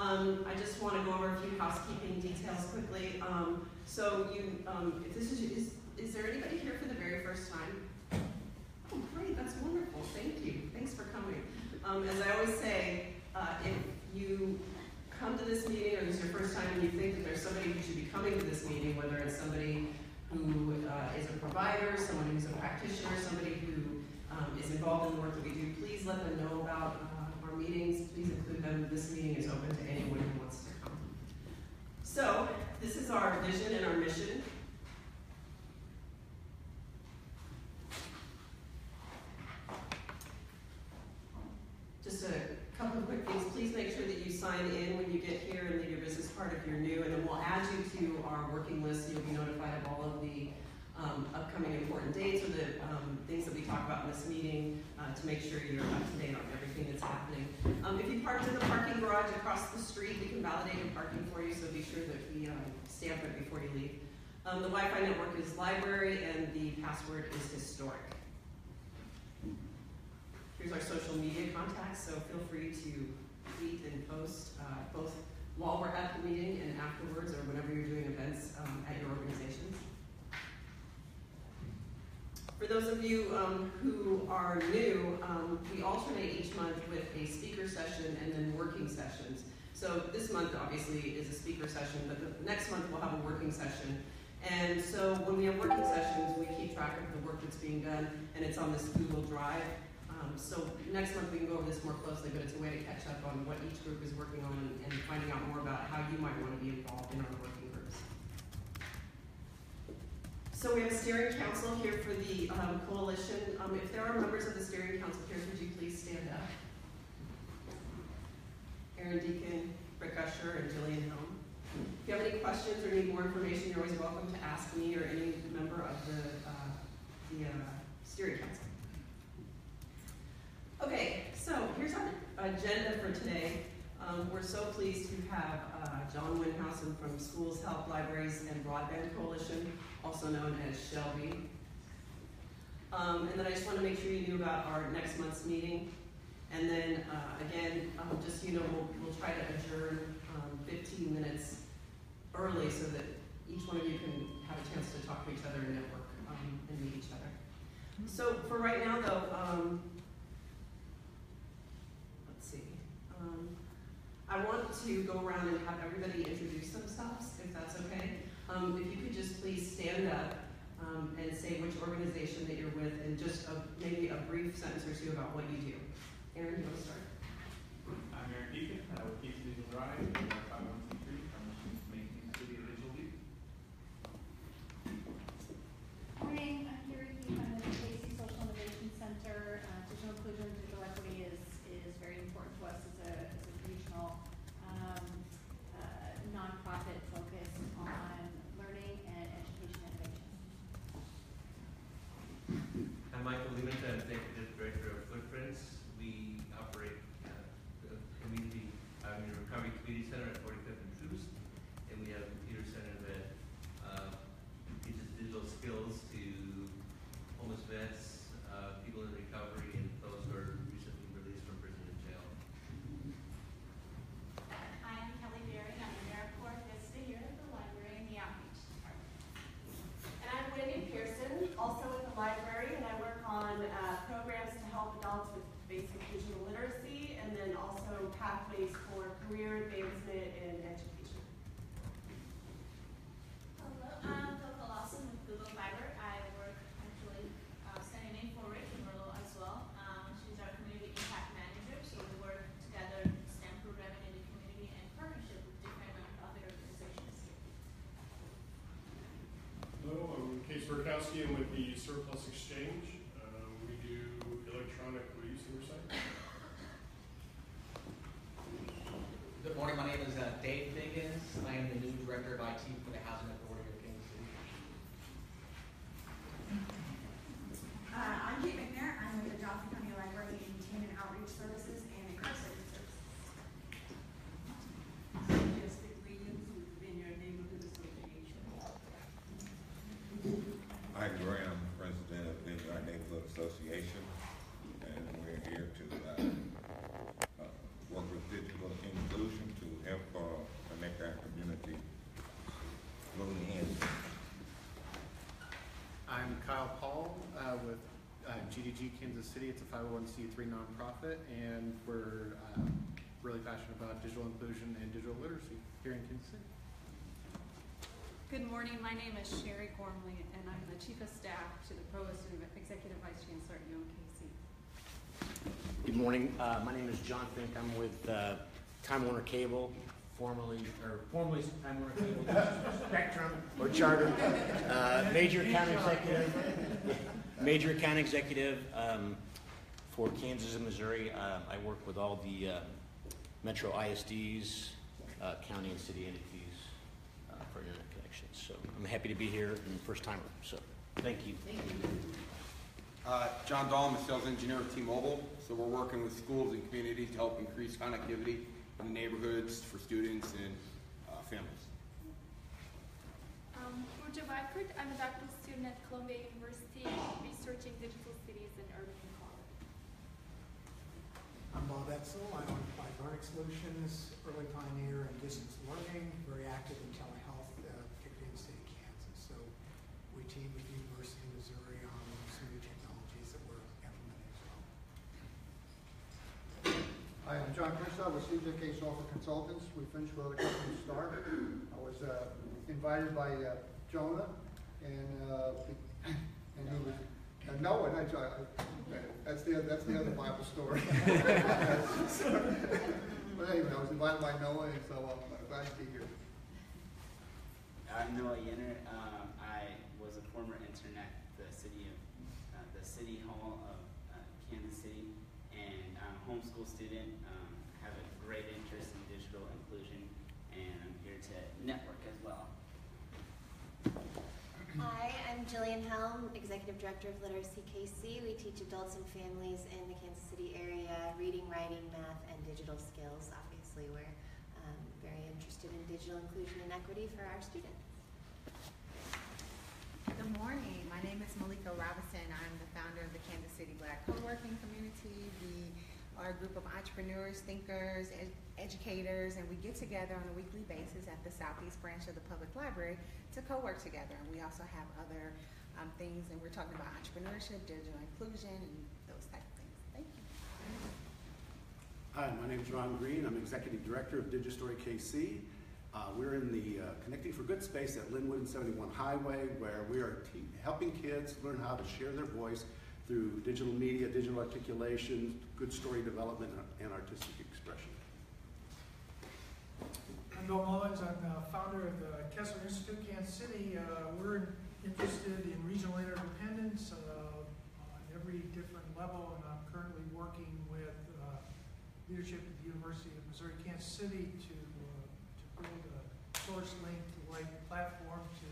Um, I just want to go over a few housekeeping details quickly. Um, so you, um, if this is, is, is there anybody here for the very first time? Oh, great, that's wonderful, thank you, thanks for coming. Um, as I always say, uh, if you come to this meeting or this is your first time and you think that there's somebody who should be coming to this meeting, whether it's somebody who uh, is a provider, someone who's a practitioner, somebody who um, is involved in the work that we do, please let them know about meetings. Please include them. This meeting is open to anyone who wants to come. So, this is our vision and our mission. Just a couple of quick things. Please make sure that you sign in when you get here and leave your business card if you're new, and then we'll add you to our working list so you'll be notified of all of the um, upcoming important dates or the um, things that we talk about in this meeting uh, to make sure you're up to date on everything happening. Um, if you parked in the parking garage across the street, we can validate your parking for you, so be sure that we um, stamp it before you leave. Um, the Wi-Fi network is library and the password is historic. Here's our social media contacts, so feel free to tweet and post uh, both while we're at the meeting and afterwards or whenever you're doing events um, at your organizations. For those of you um, who are new, um, we alternate each month with a speaker session and then working sessions. So this month obviously is a speaker session, but the next month we'll have a working session. And so when we have working sessions, we keep track of the work that's being done, and it's on this Google Drive. Um, so next month we can go over this more closely, but it's a way to catch up on what each group is working on and, and finding out more about how you might want to be involved in our working groups. So we have a steering council here for the um, coalition. Um, if there are members of the steering council here, would you please stand up? Aaron Deacon, Rick Usher, and Jillian Helm. If you have any questions or need more information, you're always welcome to ask me or any member of the, uh, the uh, steering council. Okay, so here's our agenda for today. Um, we're so pleased to have uh, John Windhausen from Schools, Health, Libraries, and Broadband Coalition, also known as SHLB. Um, and then I just want to make sure you knew about our next month's meeting. And then uh, again, um, just you know, we'll, we'll try to adjourn um, 15 minutes early so that each one of you can have a chance to talk to each other and network um, and meet each other. So for right now, though, um, let's see. Um, I want to go around and have everybody introduce themselves, if that's okay. Um, if you could just please stand up um, and say which organization that you're with, and just a, maybe a brief sentence or two about what you do. Aaron, you want to start? I'm Aaron Deacon, I work KC Digital Drive, we are 501c3, our mission is to make the city a digital leader. Morning, I'm Carrie Keefe, I'm with the KC Social Innovation Center. Uh, digital inclusion, digital equity is, is very important to us as a, as a regional, um, uh, nonprofit focused on learning and education innovation. I'm Michael Levent, I'm Executive Director of Footprints. We operate uh, a community, I mean, a recovery community center at 45th and Troost, and we have a computer center that uh, teaches digital skills to homeless vets, uh, people in recovery, and those who are recently released from prison and jail. Hi, I'm Kelly Berry, I'm the AmeriCorps Vista here at the library in the outreach department. And I'm Wendy Pearson, also with the library, and I work on uh, programs to help adults with basic digital literacy and then also pathways for career advancement and education. Hello, I'm Coco Lawson with Google Fiber. I work actually uh, standing in for Rick in Merlot as well. Um, she's our community impact manager, so we work together, STEM programming in the community and partnership with different nonprofit organizations. Hello, I'm I'm with the Surplus Exchange. Uh, we do electronic lease oversight. Good morning, my name is uh, Dave Diggins. I am the new Director of IT for the Housing Authority of Kansas City. Uh, I'm Kate McNair. I'm with the Johnson County Library in Teen and Outreach Services and Incarcerated Services. I'm Jessica Williams with Vineyard Neighborhood Association. Mike Graham, President of Vineyard Neighborhood Association, and we're here to, uh, uh, work with digital inclusion to help voting hands. I'm Kyle Paul uh, with uh, GDG Kansas City. It's a 501c3 nonprofit, and we're uh, really passionate about digital inclusion and digital literacy here in Kansas City. Good morning, my name is Sherry Gormley, and I'm the Chief of Staff to the Provost and Executive Vice Chancellor at UMKC. Good morning. Uh, my name is John Fink. I'm with uh, Time Warner Cable, formerly or formerly Time Warner Cable, Spectrum or Charter. Uh, major account executive. Major account executive um, for Kansas and Missouri. Uh, I work with all the uh, Metro ISDs, uh, county and city entities uh, for internet connections. So I'm happy to be here and first timer. So thank you. Thank Uh, John Dahl, I'm a sales engineer at T-Mobile. So we're working with schools and communities to help increase connectivity in the neighborhoods for students and families. Um, Burja Blackford, I'm a doctoral student at Columbia University, researching digital cities and urban equality. I'm Bob Etzel. I own Applied Learning Solutions, early pioneer in distance learning, very active in telehealth, uh, particularly in the state of Kansas. So we team with the University of Missouri on some new technologies that we're implementing as well. Hi, I'm With CJK Software Consultants. We finished with other company start. I was uh, invited by uh, Jonah and, uh, and he was, uh, Noah, not John. That's the, that's the other Bible story. But anyway, I was invited by Noah and so I'm glad to be here. I'm Noah Yenner. Um, I was a former intern at the city of uh, the city hall of uh, Kansas City, and I'm a homeschool student. Um, have a great interest in digital inclusion, and I'm here to network as well. Hi, I'm Jillian Helm, Executive Director of Literacy KC. We teach adults and families in the Kansas City area reading, writing, math, and digital skills. Obviously, we're um, very interested in digital inclusion and equity for our students. Good morning. My name is Malika Robinson. I'm the founder of the Kansas City Black Co-working Community. We are a group of entrepreneurs, thinkers, ed- educators, and we get together on a weekly basis at the Southeast branch of the Public Library to co-work together. And we also have other um, things, and we're talking about entrepreneurship, digital inclusion, and those type of things. Thank you. Hi, my name is Ron Green. I'm Executive Director of Digistory KC. Uh, we're in the uh, Connecting for Good space at Linwood and 71 Highway, where we are te- helping kids learn how to share their voice through digital media, digital articulation, good story development, and artistic expression. I'm Bill Mullins, I'm the founder of the Kessler Institute, Kansas City. Uh, we're interested in regional interdependence uh, on every different level, and I'm currently working with uh, leadership at the University of Missouri, Kansas City to, uh, to build a source-linked platform to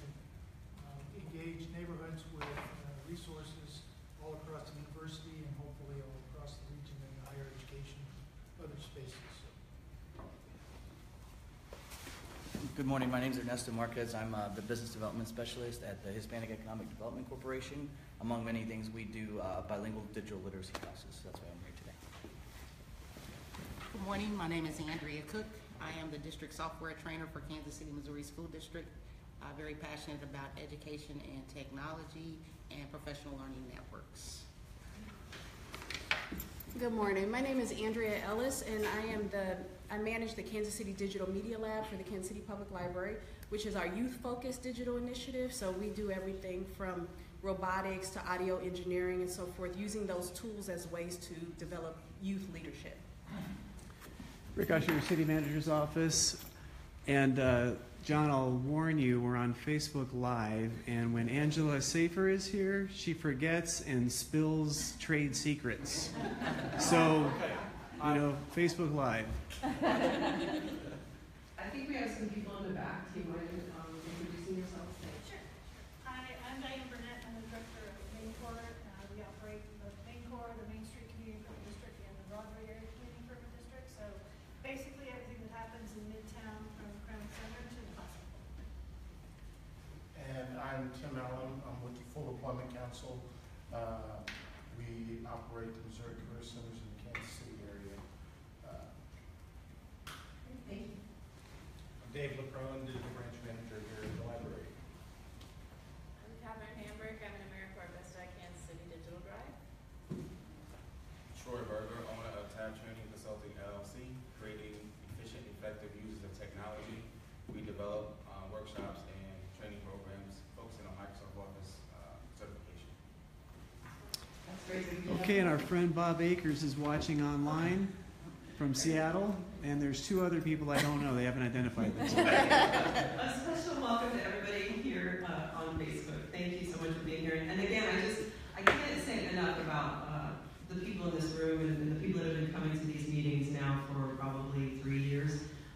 um, engage neighborhoods with uh, resources all across the university and hopefully all across the region in higher education, other spaces. Good morning. My name is Ernesto Marquez. I'm uh, the business development specialist at the Hispanic Economic Development Corporation. Among many things, we do uh, bilingual digital literacy classes. That's why I'm here today. Good morning, my name is Andrea Cook. I am the district software trainer for Kansas City, Missouri School District. Uh, very passionate about education and technology and professional learning networks. Good morning. My name is Andrea Ellis, and I am the I manage the Kansas City Digital Media Lab for the Kansas City Public Library, which is our youth-focused digital initiative. So we do everything from robotics to audio engineering and so forth, using those tools as ways to develop youth leadership. Rick Usher, City Manager's Office. And uh, John, I'll warn you, we're on Facebook Live, and when Angela Siefer is here, she forgets and spills trade secrets. So, you know, Facebook Live. I think we have some people in the back. Do you mind um, introducing yourselves? Sure. Hi, I'm Diane Burnett. I'm the director of MainCor. Uh, we operate the MainCor, the Main Street Community Improvement District, and the Broadway Area Community Improvement District. So basically, everything that happens in Midtown from Crown Center to the hospital. And I'm Tim Allen, I'm with the Full Employment Council. Uh, We operate the Missouri Career Centers in the Kansas City area. Uh, Thank you. I'm Dave LeCron, digital branch manager here at the library. workshops and training programs focusing on Microsoft Office uh, certification. That's great. Okay, and our friend Bob Akers is watching online from Seattle, and there's two other people I don't know. They haven't identified themselves. A special welcome to everybody here uh, on Facebook. Thank you so much for being here. And again, I just, I can't say enough about uh, the people in this room and, and the people that have been coming to these meetings now for probably three years.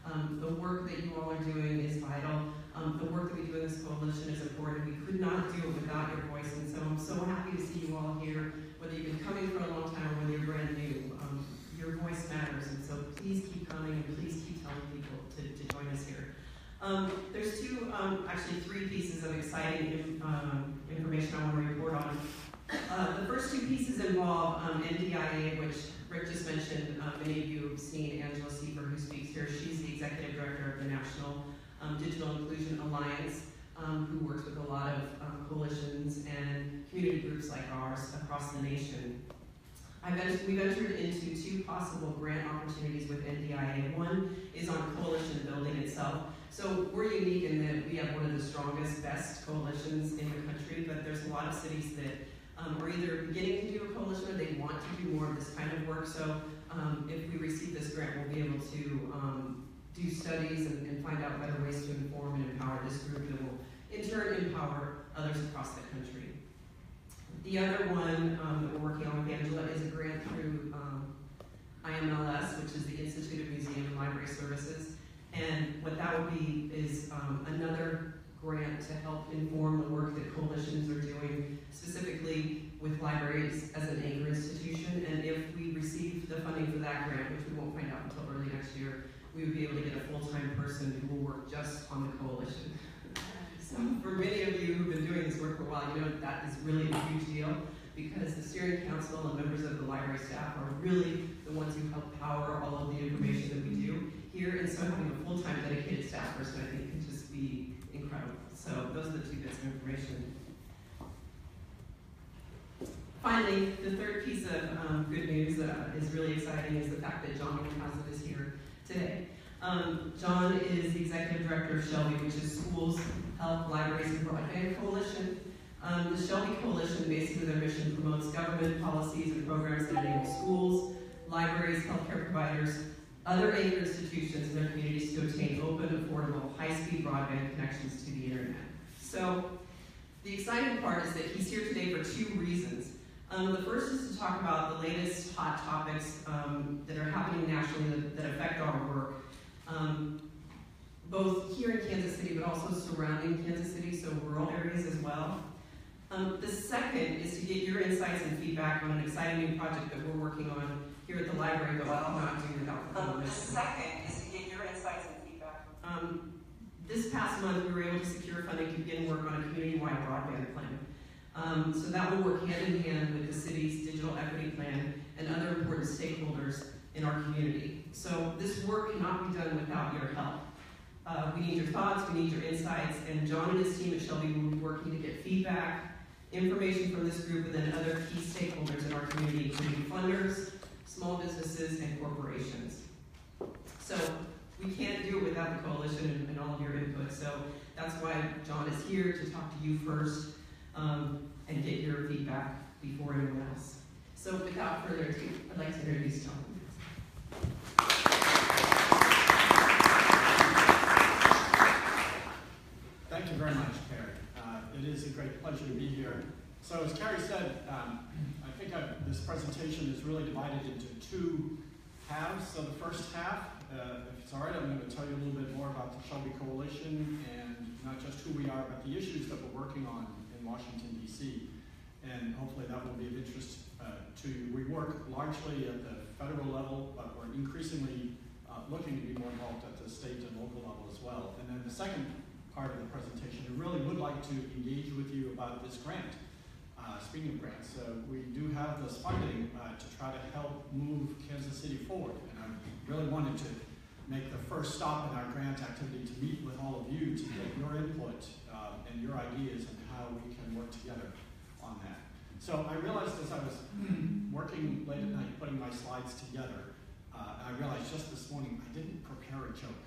Um, the work that you all are doing is vital. Um, the work that we do in this coalition is important. We could not do it without your voice, and so I'm so happy to see you all here, whether you've been coming for a long time or whether you're brand new. Um, your voice matters, and so please keep coming and please keep telling people to, to join us here. Um, there's two, um, actually three pieces of exciting um, information I want to report on. Uh, the first two pieces involve um, NDIA, which Rick just mentioned. Uh, many of you have seen Angela Siefer, who speaks here. She's the executive director of the National um, Digital Inclusion Alliance, um, who works with a lot of um, coalitions and community groups like ours across the nation. I've we've entered into two possible grant opportunities with NDIA. One is on coalition building itself. So we're unique in that we have one of the strongest, best coalitions in the country, but there's a lot of cities that um, are either beginning to do a coalition or they want to do more of this kind of work. So um, if we receive this grant, we'll be able to um, do studies and, and find out better ways to inform and empower this group will in turn empower others across the country. The other one um, that we're working on with Angela is a grant through um, IMLS, which is the Institute of Museum and Library Services. And what that would be is um, another grant to help inform the work that coalitions are doing, specifically with libraries as an anchor institution. And if we receive the funding for that grant, which we won't find out until early next year, we would be able to get a full-time person who will work just on the coalition. For many of you who've been doing this work for a while, you know that is really a huge deal because the steering council and members of the library staff are really the ones who help power all of the information that we do here. And so having a full-time dedicated staff person, I think, can just be incredible. So those are the two bits of information. Finally, the third piece of um, good news that is really exciting is the fact that John Windhausen is here today. Um, John is the executive director of SHLB, which is Schools, Health, Libraries, and Broadband Coalition. Um, the SHLB Coalition, basically their mission promotes government policies and programs that enable schools, libraries, healthcare providers, other anchor institutions in their communities to obtain open, affordable, high-speed broadband connections to the internet. So the exciting part is that he's here today for two reasons. Um, the first is to talk about the latest hot topics um, that are happening nationally that, that affect our work, um, both here in Kansas City, but also surrounding Kansas City, so rural areas as well. Um, the second is to get your insights and feedback on an exciting new project that we're working on here at the library, but will not do without the Um, the second is to get your insights and feedback. Um, this past month, we were able to secure funding to begin work on a community-wide broadband plan. Um, so that will work hand in hand with the city's digital equity plan and other important stakeholders in our community. So this work cannot be done without your help. Uh, we need your thoughts, we need your insights, and John and his team at SHLB will be working to get feedback, information from this group, and then other key stakeholders in our community, including funders, small businesses, and corporations. So we can't do it without the coalition and, and all of your input. So that's why John is here to talk to you first um, and get your feedback before anyone else. So without further ado, I'd like to introduce John. Thank you very much, Carrie. Uh, it is a great pleasure to be here. So as Carrie said, um, I think I've, this presentation is really divided into two halves. So the first half, uh, if it's all right, I'm going to tell you a little bit more about the SHLB Coalition and not just who we are, but the issues that we're working on in Washington, D.C. And hopefully that will be of interest uh, to you. We work largely at the federal level, but we're increasingly uh, looking to be more involved at the state and local level as well. And then the second part of the presentation, I really would like to engage with you about this grant. Uh, speaking of grants, So we do have this funding uh, to try to help move Kansas City forward. And I really wanted to make the first stop in our grant activity to meet with all of you to get your input uh, and your ideas and how we can work together on that. So I realized as I was working late at night putting my slides together, uh, I realized just this morning I didn't prepare a joke.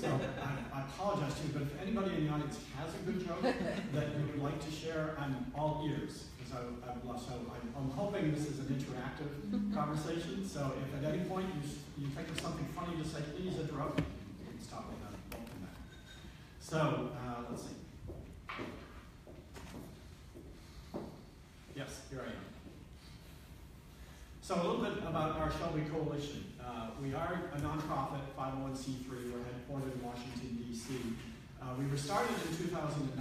So I, I apologize to you, but if anybody in the audience has a good joke that you would like to share, I'm all ears, because I, I love, so I'm, I'm hoping this is an interactive conversation. So if at any point you, you think of something funny to say, please interrupt. You can stop me I'll that. So, uh, let's see. Yes, here I am. So a little bit about our SHLB Coalition. Uh, we are a nonprofit, 501c3. We're headquartered in Washington, D.C. Uh, we were started in 2009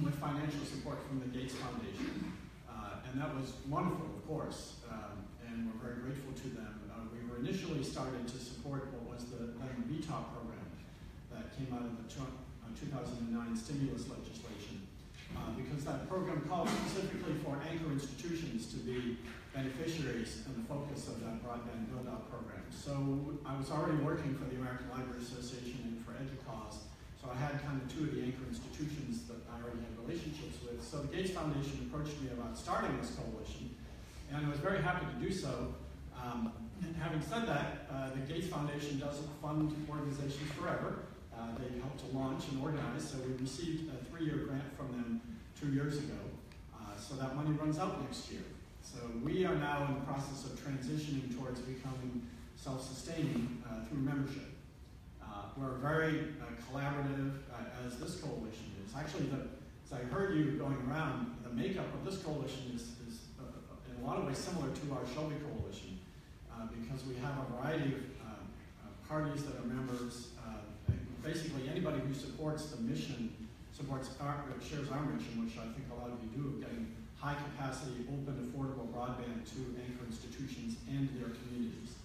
with financial support from the Gates Foundation. Uh, and that was wonderful, of course, um, and we're very grateful to them. Uh, we were initially started to support what was the, then BTOP program that came out of the uh, 2009 stimulus legislation. Uh, because that program called specifically for anchor institutions to be beneficiaries and the focus of that broadband build-out program. So I was already working for the American Library Association and for EDUCAUSE, so I had kind of two of the anchor institutions that I already had relationships with. So the Gates Foundation approached me about starting this coalition, and I was very happy to do so. Um, having said that, uh, the Gates Foundation doesn't fund organizations forever. Uh, they helped to launch and organize, so we received a three-year grant from them two years ago. Uh, so that money runs out next year. So we are now in the process of transitioning towards becoming self-sustaining uh, through membership. Uh, we're very uh, collaborative, uh, as this coalition is. Actually, the, as I heard you going around, the makeup of this coalition is, is uh, in a lot of ways similar to our SHLB coalition, because we have a variety of parties that are members. Basically, anybody who supports the mission, supports our, shares our mission, which I think a lot of you do, of getting high capacity, open, affordable broadband to anchor institutions and their communities.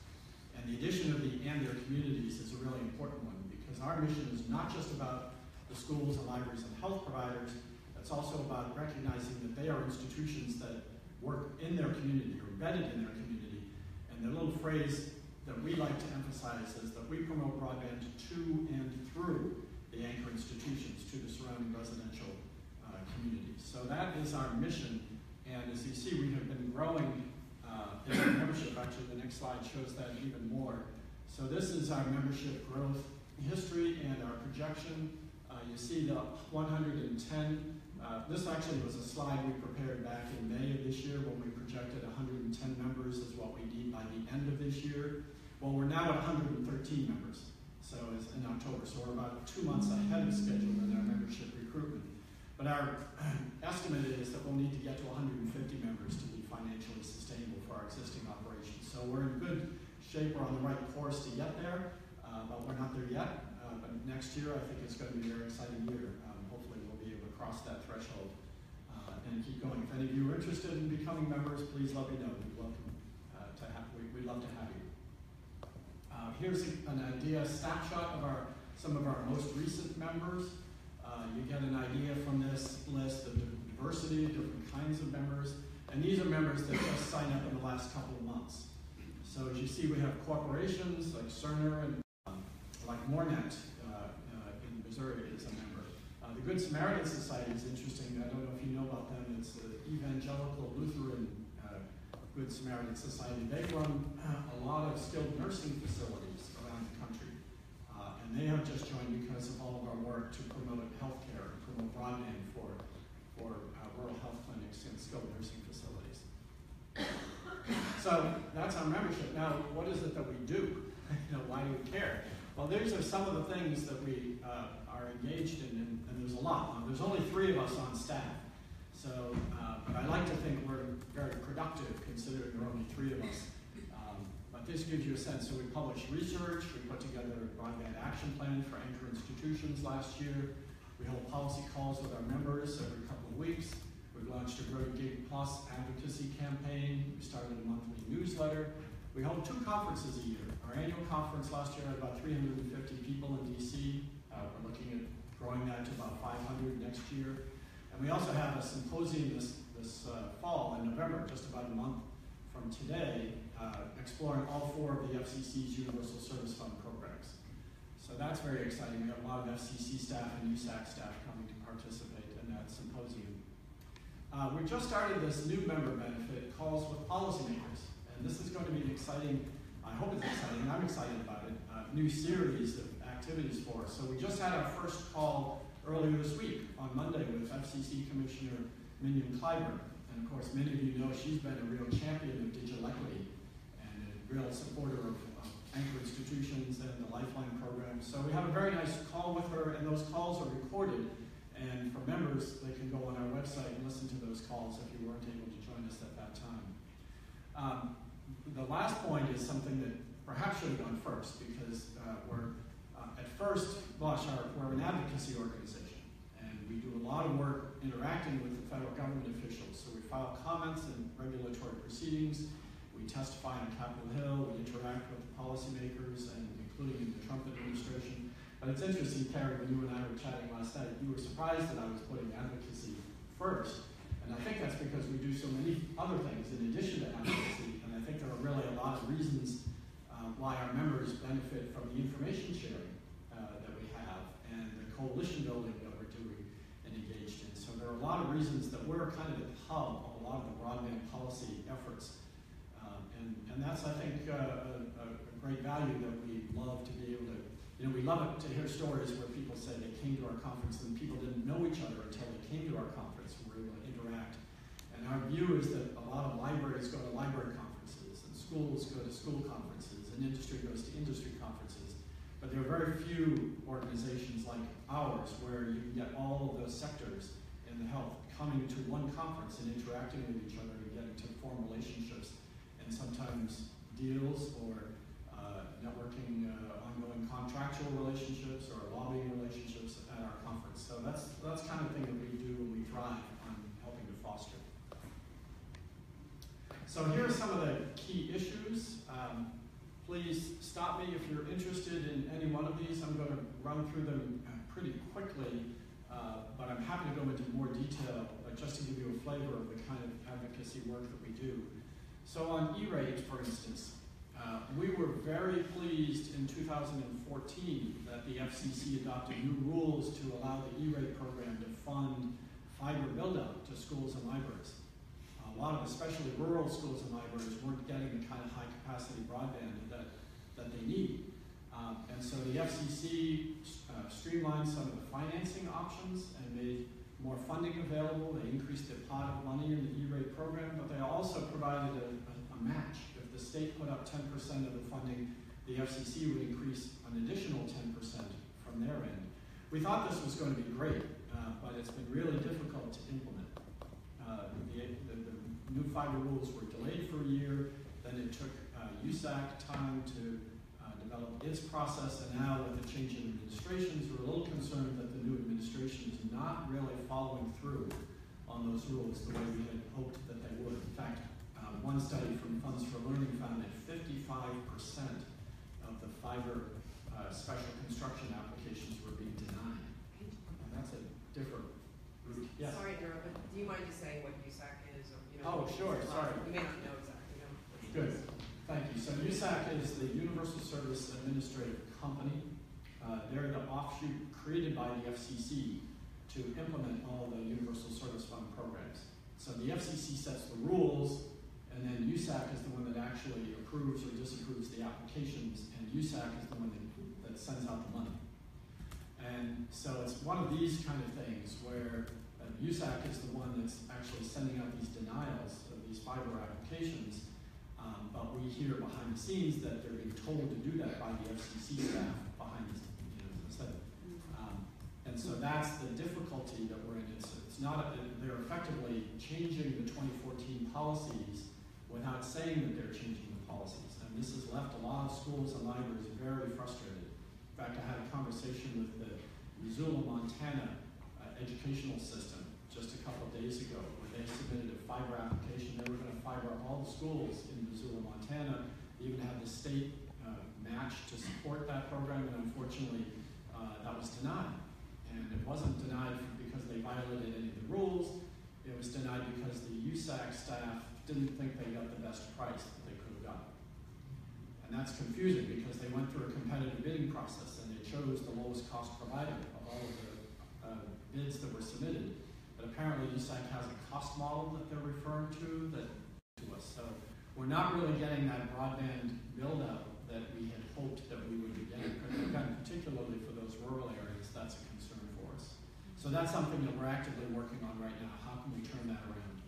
And the addition of the and their communities is a really important one because our mission is not just about the schools and libraries and health providers, it's also about recognizing that they are institutions that work in their community or embedded in their community. And the little phrase that we like to emphasize is that we promote broadband to and through the anchor institutions to the surrounding residential communities. So that is our mission. And as you see, we have been growing uh, in our membership. Actually, the next slide shows that even more. So this is our membership growth history and our projection. Uh, you see the 110. Uh, this actually was a slide we prepared back in May of this year when we projected 110 members is what we need by the end of this year. Well, we're now at 113 members. So it's in October. So we're about two months ahead of schedule in our membership recruitment. But our estimate is that we'll need to get to 150 members to be financially sustainable for our existing operations. So we're in good shape. We're on the right course to get there, uh, but we're not there yet. Uh, but next year, I think it's going to be a very exciting year. Um, hopefully, we'll be able to cross that threshold uh, and keep going. If any of you are interested in becoming members, please let me know. We'd uh, to have. We, we'd love to have you. Uh, here's an idea, snapshot of our some of our most recent members. Uh, you get an idea from this list of diversity, different kinds of members, and these are members that just signed up in the last couple of months. So as you see, we have corporations like Cerner and um, like MOREnet uh, uh, in Missouri is a member. Uh, the Good Samaritan Society is interesting. I don't know if you know about them. It's an Evangelical Lutheran Good Samaritan Society. They run a lot of skilled nursing facilities around the country. Uh, and they have just joined because of all of our work to promote healthcare, and promote broadband for, for uh, rural health clinics and skilled nursing facilities. So that's our membership. Now, what is it that we do? you know, why do we care? Well, these are some of the things that we uh, are engaged in, and, and there's a lot. Now, there's only three of us on staff. So, uh, but I like to think we're very productive considering there are only three of us. This gives you a sense. So we publish research, we put together a broadband action plan for anchor institutions last year. We hold policy calls with our members every couple of weeks. We've launched a Grow Gig Plus advocacy campaign. We started a monthly newsletter. We hold two conferences a year. Our annual conference last year had about 350 people in DC. Uh, we're looking at growing that to about 500 next year. And we also have a symposium this, this uh, fall in November, just about a month from today, exploring all four of the FCC's Universal Service Fund programs. So that's very exciting. We have a lot of FCC staff and USAC staff coming to participate in that symposium. Uh, we just started this new member benefit, Calls with Policymakers. And this is going to be an exciting I hope it's exciting, I'm excited about it, uh, new series of activities for us. So we just had our first call earlier this week on Monday with FCC Commissioner Mignon Clyburn. And of course, many of you know she's been a real champion of digital equity real supporter of, of anchor institutions and the Lifeline program. So we have a very nice call with her, and those calls are recorded. And for members, they can go on our website and listen to those calls if you weren't able to join us at that time. Um, the last point is something that perhaps should have gone first because uh, we're uh, at first, Blush, we're an advocacy organization and we do a lot of work interacting with the federal government officials. So we file comments and regulatory proceedings, we testify on Capitol Hill, we interact with policymakers and including in the Trump administration. But it's interesting, Carrie, when you and I were chatting last night, you were surprised that I was putting advocacy first. And I think that's because we do so many other things in addition to advocacy. And I think there are really a lot of reasons uh, why our members benefit from the information sharing uh, that we have and the coalition building that we're doing and engaged in. So there are a lot of reasons that we're kind of at the hub of a lot of the broadband policy efforts. Uh, a, a great value that we love to be able to, you know, we love it to hear stories where people say they came to our conference and people didn't know each other until they came to our conference and were able to interact. And our view is that a lot of libraries go to library conferences and schools go to school conferences and industry goes to industry conferences. But there are very few organizations like ours where you can get all of those sectors in the health coming to one conference and interacting with each other and getting to form relationships and sometimes deals or uh, networking, uh, ongoing contractual relationships or lobbying relationships at our conference. So that's that's kind of thing that we do and we thrive on helping to foster. So here are some of the key issues. Um, please stop me if you're interested in any one of these. I'm going to run through them uh, pretty quickly, uh, but I'm happy to go into more detail just to give you a flavor of the kind of advocacy work that we do. So on E-rate, for instance, uh, we were very pleased in 2014 that the FCC adopted new rules to allow the E-rate program to fund fiber build-out to schools and libraries. A lot of especially rural schools and libraries weren't getting the kind of high capacity broadband that, that they need. Um, and so the FCC uh, streamlined some of the financing options and made more funding available. They increased the pot of money in the E-rate program, but they also provided a, a, a match. If the state put up 10% of the funding, the FCC would increase an additional 10% from their end. We thought this was going to be great, uh, but it's been really difficult to implement. Uh, the, the, the, new fiber rules were delayed for a year, then it took uh, USAC time to uh, develop its process, and now with the change in administrations, we're a little concerned that the new administration is not really following through on those rules the way we had hoped that they would. In fact, uh, one study from Funds for Learning found that 55% of the fiber uh, special construction applications were being denied. And that's a different route. Yes? Sorry, Dara, but do you mind just saying what USAC is, or, you know? Oh, sure, sorry. You may not know exactly, you know. Good, thank you. So USAC is the Universal Service Administrative Company. Uh, they're the offshoot created by the FCC to implement all the Universal Service Fund programs. So the FCC sets the rules, and then USAC is the one that actually approves or disapproves the applications, and USAC is the one that, that sends out the money. And so it's one of these kind of things where uh, USAC is the one that's actually sending out these denials of these fiber applications, um, but we hear behind the scenes that they're being told to do that by the FCC staff behind the. Um, and so that's the difficulty that we're in. It's, it's not, they're effectively changing the 2014 policies without saying that they're changing the policies. And this has left a lot of schools and libraries very frustrated. In fact, I had a conversation with the Missoula, Montana uh, educational system just a couple of days ago where they submitted a fiber application. They were going to fiber all the schools in Missoula, Montana. They even had the state uh, match to support that program, and unfortunately, uh, that was denied. And it wasn't denied because they violated any of the rules. It was denied because the USAC staff didn't think they got the best price that they could have gotten. And that's confusing because they went through a competitive bidding process and they chose the lowest cost provider of all of the uh, bids that were submitted. But apparently USAC has a cost model that they're referring to that to us. So we're not really getting that broadband build-out that we had hoped that we would be getting, particularly for those rural areas, that's a. So that's something that we're actively working on right now. How can we turn that around?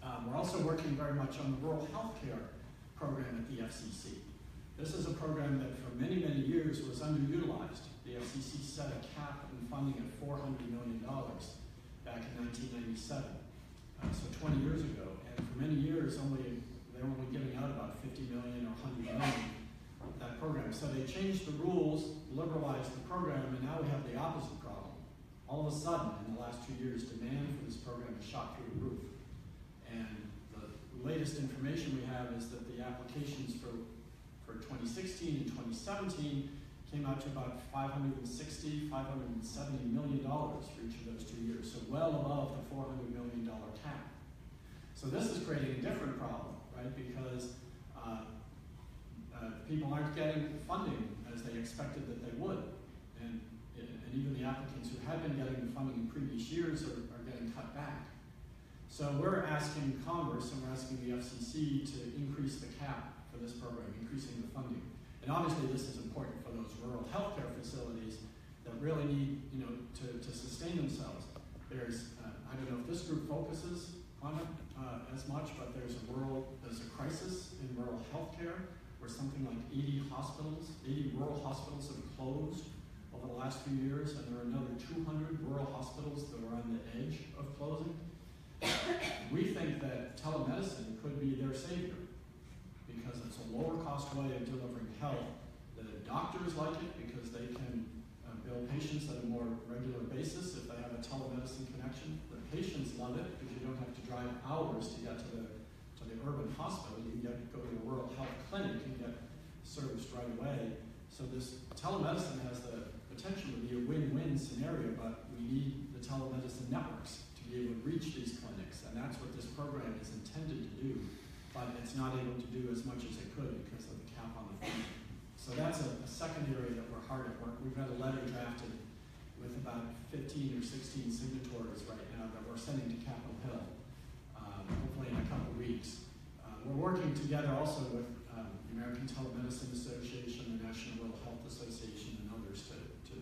Um, we're also working very much on the rural healthcare program at the FCC. This is a program that for many, many years was underutilized. The FCC set a cap in funding at $400 million back in 1997, uh, so 20 years ago. And for many years, only they were only giving out about 50 million or 100 million that program. So they changed the rules, liberalized the program, and now we have the opposite problem. All of a sudden, in the last two years, demand for this program has shot through the roof. And the latest information we have is that the applications for, for 2016 and 2017 came out to about 560, 570 million dollars for each of those two years, so well above the 400 million dollar cap. So this is creating a different problem, right? Because uh, uh, people aren't getting funding as they expected that they would, and, and even the applicants who had been getting the funding in previous years are, are getting cut back. So we're asking Congress and we're asking the FCC to increase the cap for this program, increasing the funding. And obviously this is important for those rural healthcare facilities that really need, you know, to, to sustain themselves. There's, uh, I don't know if this group focuses on it uh, as much, but there's a rural, there's a crisis in rural healthcare where something like 80 hospitals, 80 rural hospitals have closed over the last few years, and there are another 200 rural hospitals that are on the edge of closing. We think that telemedicine could be their savior because it's a lower cost way of delivering health. The doctors like it because they can uh, bill patients at a more regular basis if they have a telemedicine connection. The patients love it because you don't have to drive hours to get to the the urban hospital. You can get go to a rural health clinic and get serviced right away. So this telemedicine has the potential to be a win-win scenario, but we need the telemedicine networks to be able to reach these clinics, and that's what this program is intended to do but it's not able to do as much as it could because of the cap on the funding. So that's a, a second area that we're hard at work. We've got a letter drafted with about 15 or 16 signatories right now that we're sending to Capitol Hill, um, hopefully in a couple weeks. We're working together also with um, the American Telemedicine Association, the National Rural Health Association, and others to, to,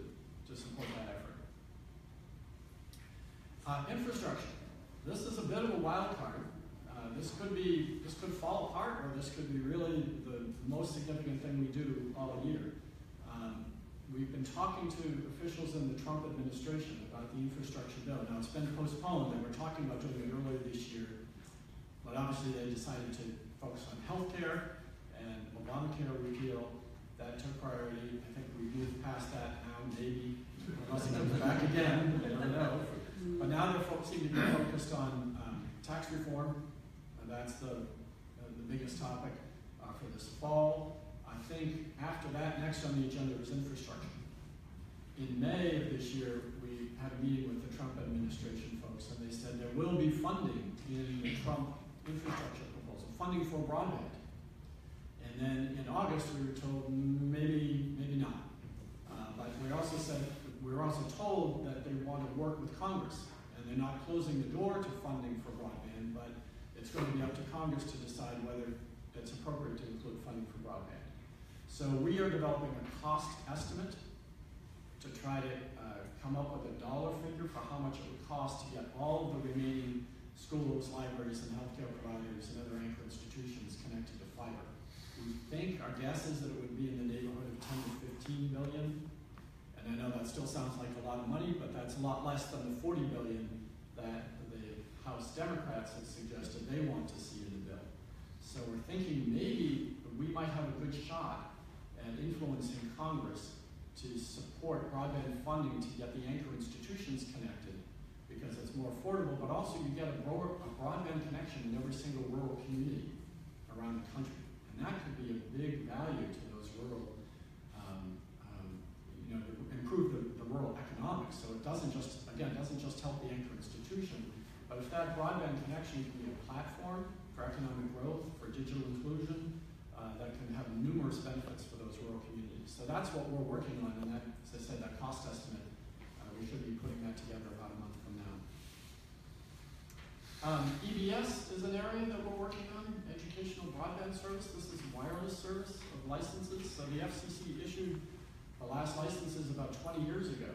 to support that effort. Uh, infrastructure. This is a bit of a wild card. Uh, this could be, this could fall apart, or this could be really the most significant thing we do all year. Um, we've been talking to officials in the Trump administration about the infrastructure bill. Now it's been postponed, and we're talking about doing it earlier this year, but obviously they decided to focus on health care and Obamacare repeal. That took priority. I think we've moved past that now, maybe, unless it comes back again, I don't know. But now they're fo- seem to be focused on um, tax reform, and that's the, uh, the biggest topic uh, for this fall. I think after that, next on the agenda is infrastructure. In May of this year, we had a meeting with the Trump administration folks, and they said there will be funding in the Trump infrastructure proposal, funding for broadband. And then in August, we were told maybe, maybe not. Uh, but we also said we were also told that they want to work with Congress, and they're not closing the door to funding for broadband, but it's going to be up to Congress to decide whether it's appropriate to include funding for broadband. So we are developing a cost estimate to try to uh, come up with a dollar figure for how much it would cost to get all of the remaining schools, libraries, and healthcare providers and other anchor institutions connected to fiber. We think our guess is that it would be in the neighborhood of 10 to 15 billion. And I know that still sounds like a lot of money, but that's a lot less than the 40 billion that the House Democrats have suggested they want to see in the bill. So we're thinking maybe we might have a good shot at influencing Congress to support broadband funding to get the anchor institutions connected because it's more affordable, but also you get a, a broadband connection in every single rural community around the country. And that could be a big value to those rural, um, um, you know, improve the, the rural economics. So it doesn't just, again, doesn't just help the anchor institution, but if that broadband connection can be a platform for economic growth, for digital inclusion, uh, that can have numerous benefits for those rural communities. So that's what we're working on, and that, as I said, that cost estimate, uh, we should be putting that together about a month. Um, EBS is an area that we're working on, educational broadband service. This is wireless service of licenses. So the FCC issued the last licenses about 20 years ago.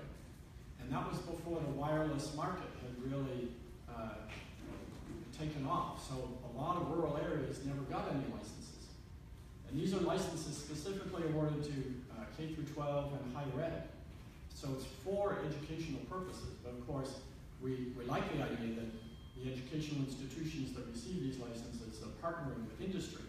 And that was before the wireless market had really uh, taken off. So a lot of rural areas never got any licenses. And these are licenses specifically awarded to uh, K through 12 and higher ed. So it's for educational purposes. But of course, we, we like the idea that the educational institutions that receive these licenses are partnering with industry.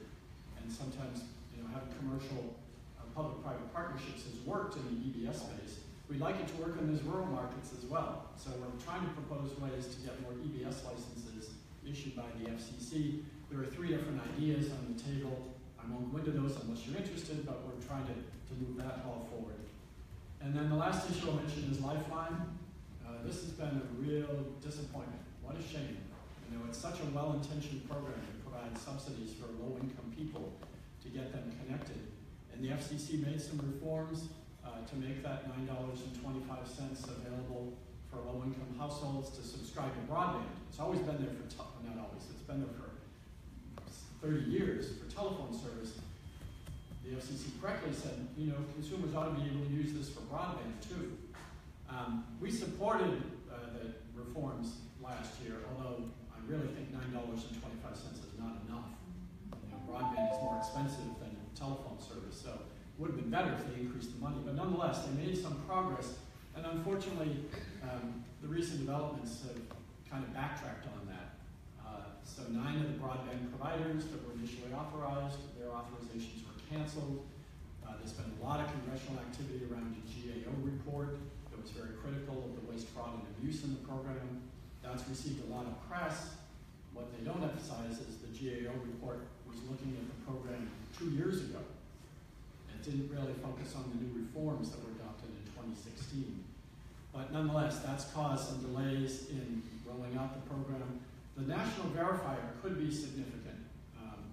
And sometimes, you know, having commercial uh, public-private partnerships has worked in the EBS space. We'd like it to work in those rural markets as well. So we're trying to propose ways to get more EBS licenses issued by the FCC. There are three different ideas on the table. I won't go into those unless you're interested, but we're trying to, to move that all forward. And then the last issue I'll mention is Lifeline. Uh, this has been a real disappointment. What a shame. You know, it's such a well-intentioned program to provide subsidies for low-income people to get them connected. And the FCC made some reforms uh, to make that $9.25 available for low-income households to subscribe to broadband. It's always been there for, not always, it's been there for 30 years for telephone service. The FCC correctly said, you know, consumers ought to be able to use this for broadband too. Um, we supported uh, the reforms last year, although I really think $9.25 is not enough. You know, broadband is more expensive than telephone service, so it would have been better if they increased the money. But nonetheless, they made some progress, and unfortunately, um, the recent developments have kind of backtracked on that. Uh, so nine of the broadband providers that were initially authorized, their authorizations were canceled. Uh, there's been a lot of congressional activity around the GAO report that was very critical of the waste, fraud, and abuse in the program. That's received a lot of press. What they don't emphasize is the GAO report was looking at the program two years ago. It didn't really focus on the new reforms that were adopted in 2016. But nonetheless, that's caused some delays in rolling out the program. The national verifier could be significant. Um,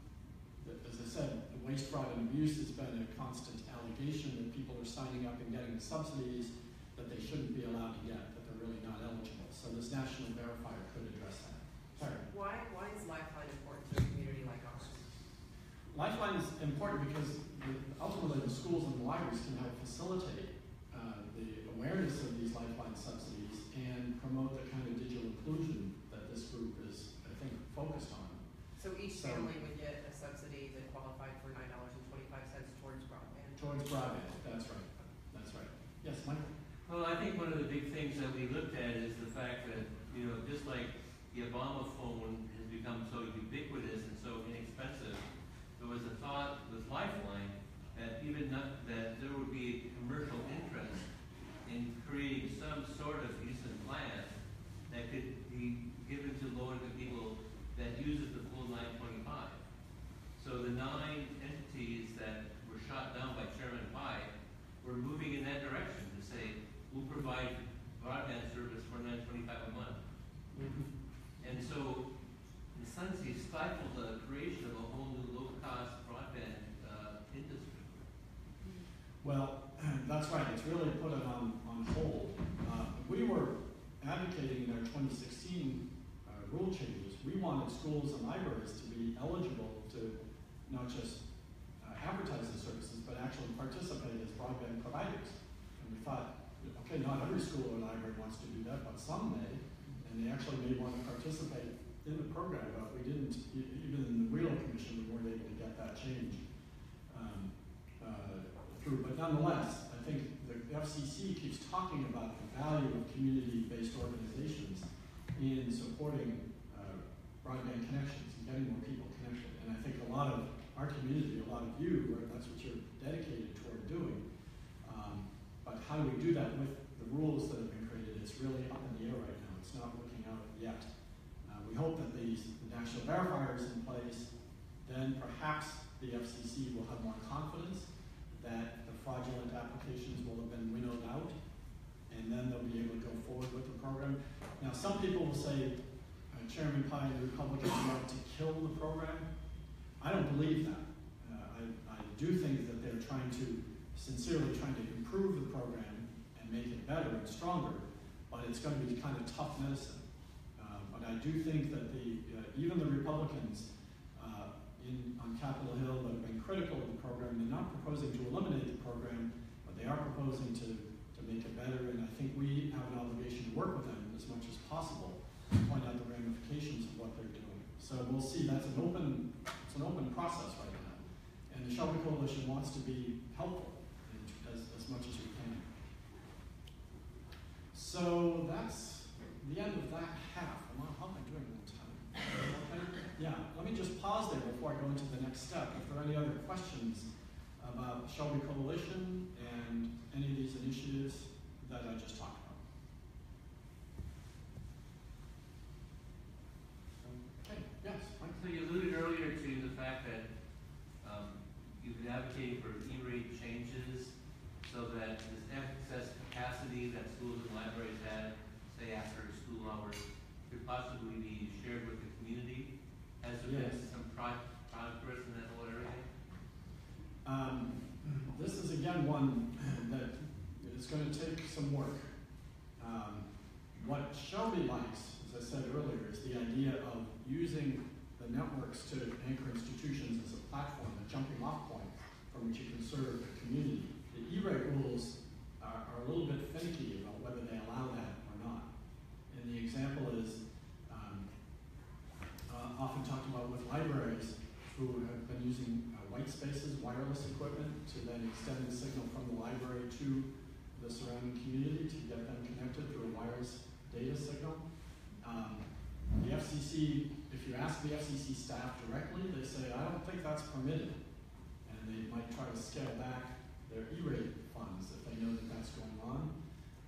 as I said, waste, fraud, and abuse has been a constant allegation that people are signing up and getting subsidies that they shouldn't be allowed to get, really not eligible. So this national verifier could address that. Sorry. Why, why is Lifeline important to a community like ours? Lifeline is important because ultimately the schools and the libraries can help facilitate uh, the awareness of these Lifeline subsidies and promote the kind of digital inclusion that this group is, I think, focused on. So each So- family would get a subsidy that qualified for nine dollars and twenty-five cents towards broadband? Towards broadband, that's right, that's right. Yes, Michael? Well, I think one of the big things that we looked at is the fact that, you know, just like the Obama phone has become so ubiquitous and so inexpensive, there was a thought with Lifeline that even not, that there would be commercial interest in creating some sort of decent plan that could be given to low-income people that uses the full nine twenty-five. So the nine entities that were shot down by Chairman Pai were moving in that direction to say, we'll provide broadband service for nine twenty-five a month. And so, in a sense, he stifled the creation of a whole new low-cost broadband, uh, industry. Well, that's right, it's really put it on, on hold. Uh, we were advocating in our 2016 uh, rule changes, we wanted schools and libraries to be eligible to not just uh, advertise the services, but actually participate as broadband providers. And we thought, okay, not every school or library wants to do that, but some may, and they actually may want to participate in the program, but we didn't, even in the Wheeler Commission, we weren't able to get that change. Um, uh, through. But nonetheless, I think the FCC keeps talking about the value of community-based organizations in supporting uh, broadband connections and getting more people connected. And I think a lot of our community, a lot of you, that's what you're dedicated toward doing. How do we do that with the rules that have been created? It's really up in the air right now. It's not working out yet. Uh, we hope that these the national verifier is in place. Then perhaps the FCC will have more confidence that the fraudulent applications will have been winnowed out, and then they'll be able to go forward with the program. Now, some people will say uh, Chairman Pai and the Republicans want to kill the program. I don't believe that. Uh, I, I do think that they're trying to, sincerely trying to improve the program and make it better and stronger, but it's going to be kind of tough medicine. Um, but I do think that the, uh, even the Republicans uh, in, on Capitol Hill that have been critical of the program, they're not proposing to eliminate the program, but they are proposing to, to make it better, and I think we have an obligation to work with them as much as possible to point out the ramifications of what they're doing. So we'll see, that's an open, it's an open process right now. And the SHLB Coalition wants to be helpful as, as much as we can. So that's the end of that half. Am I- How am I doing on time? Okay? Yeah, let me just pause there before I go into the next step. If there are any other questions about SHLB Coalition and any of these initiatives that I just talked about. Okay, yes, Mike? So you alluded earlier to the fact that um, you've been advocating for E-rate changes so that this excess capacity that schools and libraries have, say after school hours, could possibly be shared with the community. Has there been Yes. some pro- progress in that whole area? Um, this is again one that is going to take some work. Um, what SHLB likes, as I said earlier, is the idea of using the networks to anchor institutions as a platform, a jumping off point from which you can serve the community. E-rate rules are, are a little bit finicky about whether they allow that or not. And the example is um, uh, often talked about with libraries who have been using uh, white spaces, wireless equipment, to then extend the signal from the library to the surrounding community to get them connected through a wireless data signal. Um, the FCC, if you ask the FCC staff directly, they say, I don't think that's permitted. And they might try to scale back their E-rate funds if they know that that's going on.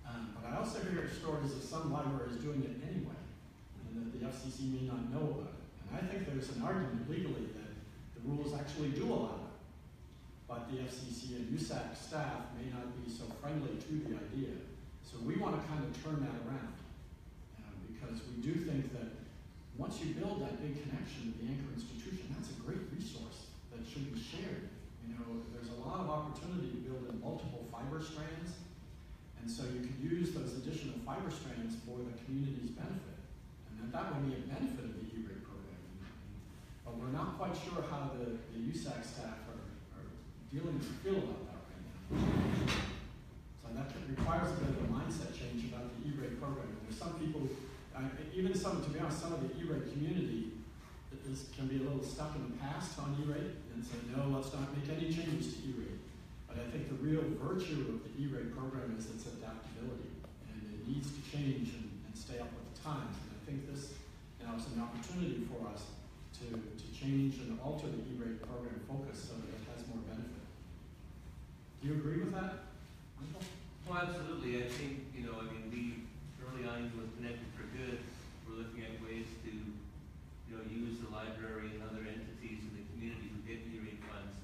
Um, but I also hear stories of some libraries doing it anyway, and that the FCC may not know about it. And I think there's an argument legally that the rules actually do allow it. But the FCC and USAC staff may not be so friendly to the idea. So we want to kind of turn that around. um, because we do think that once you build that big connection to the anchor institution, that's a great resource that should be shared. You know, there's a lot of opportunity to build in multiple fiber strands. And so you could use those additional fiber strands for the community's benefit. And that, would be a benefit of the E-rate program. But we're not quite sure how the, the USAC staff are, are dealing with feel about that right now. So that requires a bit of a mindset change about the E-rate program. And there's some people, uh, even some, to be honest, some of the E-rate community that is, can be a little stuck in the past on E-rate and say, no, let's not make any changes to E-rate. But I think the real virtue of the E-rate program is its adaptability, and it needs to change and, and stay up with the times. And I think this now is an opportunity for us to, to change and alter the E-rate program focus so that it has more benefit. Do you agree with that? Michael? Well, absolutely. I think, you know, I mean, we, early on with Connected for Good, we're looking at ways to, you know, use the library and other entities in the community who get E-rate funds